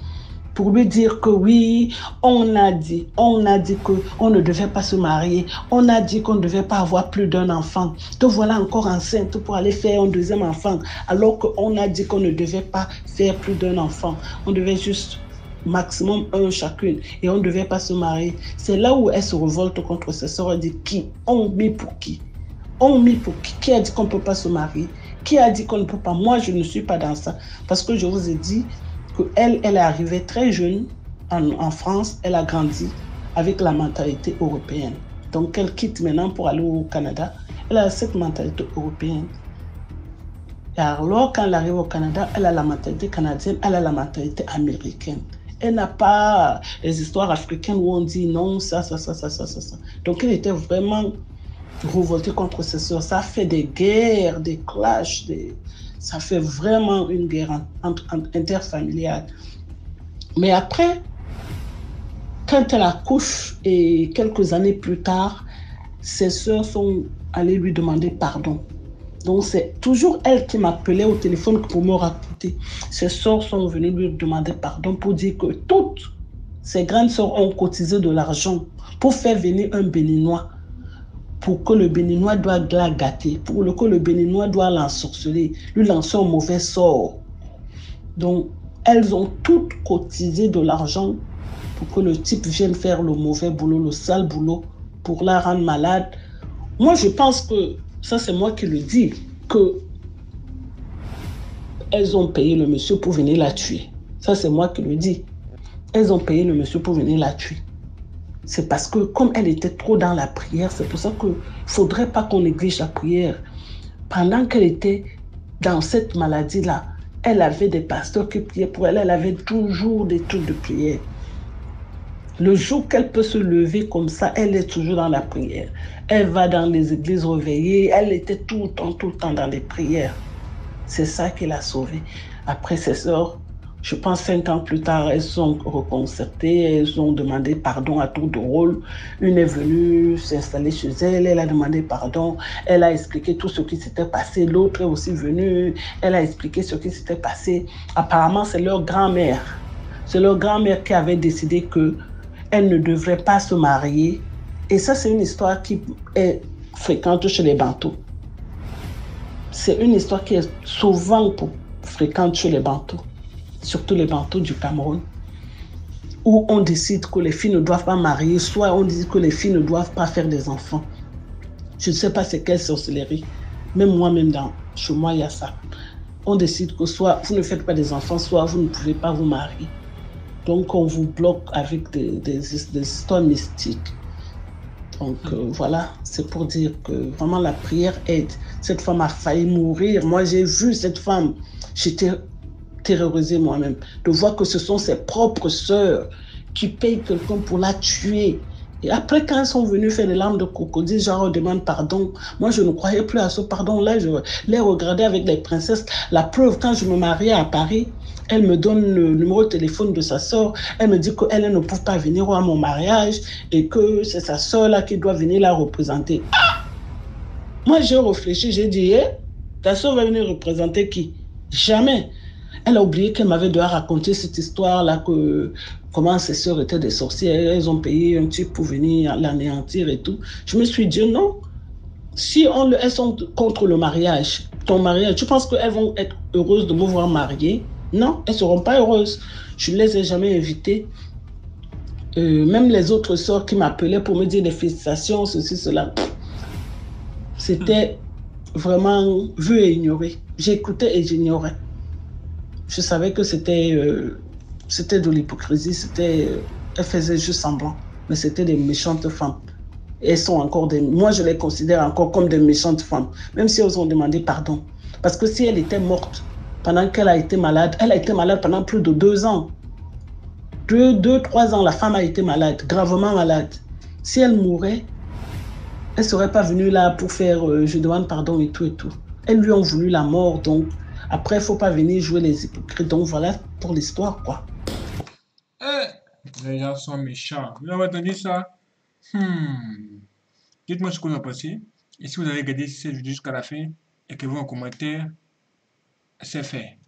pour lui dire que oui, on a dit, on a dit qu'on ne devait pas se marier, on a dit qu'on ne devait pas avoir plus d'un enfant. Te voilà encore enceinte pour aller faire un deuxième enfant, alors qu'on a dit qu'on ne devait pas faire plus d'un enfant. On devait juste maximum un chacune et on ne devait pas se marier. C'est là où elle se révolte contre ses soeurs. Elle dit qui On mis pour qui? On mis pour qui? Qui a dit qu'on ne peut pas se marier? Qui a dit qu'on ne peut pas? Moi, je ne suis pas dans ça. Parce que je vous ai dit, elle, est arrivée très jeune en, France, elle a grandi avec la mentalité européenne. Donc elle quitte maintenant pour aller au Canada. Elle a cette mentalité européenne. Et alors, quand elle arrive au Canada, elle a la mentalité canadienne, elle a la mentalité américaine. Elle n'a pas les histoires africaines où on dit non, ça, ça, ça, ça, ça, ça. Donc elle était vraiment révoltée contre ses soeurs. Ça fait des guerres, des clashs, des, ça fait vraiment une guerre interfamiliale. Mais après, quand elle accouche et quelques années plus tard, ses soeurs sont allées lui demander pardon. Donc c'est toujours elle qui m'appelait au téléphone pour me raconter. Ses soeurs sont venues lui demander pardon pour dire que toutes ses grandes soeurs ont cotisé de l'argent pour faire venir un béninois pour que le béninois doit la gâter, pour que le béninois doit l'ensorceler, lui lancer un mauvais sort. Donc, elles ont toutes cotisé de l'argent pour que le type vienne faire le mauvais boulot, le sale boulot, pour la rendre malade. Moi, je pense que, ça c'est moi qui le dis, que elles ont payé le monsieur pour venir la tuer. Ça c'est moi qui le dis. Elles ont payé le monsieur pour venir la tuer c'est parce que comme elle était trop dans la prière, c'est pour ça qu'il ne faudrait pas qu'on néglige la prière. Pendant qu'elle était dans cette maladie-là, elle avait des pasteurs qui priaient pour elle, elle avait toujours des trucs de prière. Le jour qu'elle peut se lever comme ça, elle est toujours dans la prière. Elle va dans les églises réveillées, elle était tout le temps, tout le temps dans les prières. C'est ça qui l'a sauvée. Après, ses soeurs je pense cinq ans plus tard, elles sont reconcertées, elles ont demandé pardon à tour de rôle. Une est venue s'installer chez elle, elle a demandé pardon, elle a expliqué tout ce qui s'était passé. L'autre est aussi venue, elle a expliqué ce qui s'était passé. Apparemment, c'est leur grand-mère. C'est leur grand-mère qui avait décidé que elle ne devrait pas se marier. Et ça, c'est une histoire qui est fréquente chez les Bantous. C'est une histoire qui est souvent fréquente chez les Bantous, surtout les Bantous du Cameroun, où on décide que les filles ne doivent pas marier, soit on dit que les filles ne doivent pas faire des enfants. Je ne sais pas c'est quelle sorcellerie. Même moi-même, dans, chez moi, il y a ça. On décide que soit vous ne faites pas des enfants, soit vous ne pouvez pas vous marier. Donc on vous bloque avec des, des, histoires mystiques. Donc euh, voilà, c'est pour dire que vraiment la prière aide. Cette femme a failli mourir. Moi j'ai vu cette femme. J'étais terrorisée moi-même de voir que ce sont ses propres sœurs qui payent quelqu'un pour la tuer. Et après, quand elles sont venues faire des larmes de crocodile, genre, demande pardon. Moi, je ne croyais plus à ce pardon-là. Je les regardais avec les princesses. La preuve, quand je me mariais à Paris, elle me donne le numéro de téléphone de sa soeur. Elle me dit qu'elle elle ne peut pas venir à mon mariage et que c'est sa soeur là qui doit venir la représenter. Ah Moi, j'ai réfléchi, j'ai dit, eh, ta soeur va venir représenter qui? Jamais. Elle a oublié qu'elle m'avait déjà raconté cette histoire-là, que comment ses soeurs étaient des sorcières, elles ont payé un type pour venir l'anéantir et tout. Je me suis dit, non, si on, elles sont contre le mariage, ton mariage, tu penses qu'elles vont être heureuses de me voir mariée? Non, elles ne seront pas heureuses. Je ne les ai jamais invitées. Euh, même les autres soeurs qui m'appelaient pour me dire des félicitations, ceci, cela, c'était vraiment vu et ignoré. J'écoutais et j'ignorais. Je savais que c'était euh, c'était de l'hypocrisie, c'était elles faisaient juste semblant, mais c'était des méchantes femmes. elles sont encore des moi je les considère encore comme des méchantes femmes, même si elles ont demandé pardon. Parce que si elle était morte pendant qu'elle a été malade, elle a été malade pendant plus de deux ans. Deux, deux, trois ans, la femme a été malade, gravement malade. Si elle mourait, elle serait pas venue là pour faire euh, je demande pardon et tout et tout. Elles lui ont voulu la mort, donc après, il faut pas venir jouer les hypocrites. Donc voilà pour l'histoire, quoi. Eh, les gens sont méchants. Vous avez entendu ça? Hmm. Dites-moi ce que vous en pensez. Et si vous avez regardé cette vidéo jusqu'à la fin et que vous en commentaire, c'est fait.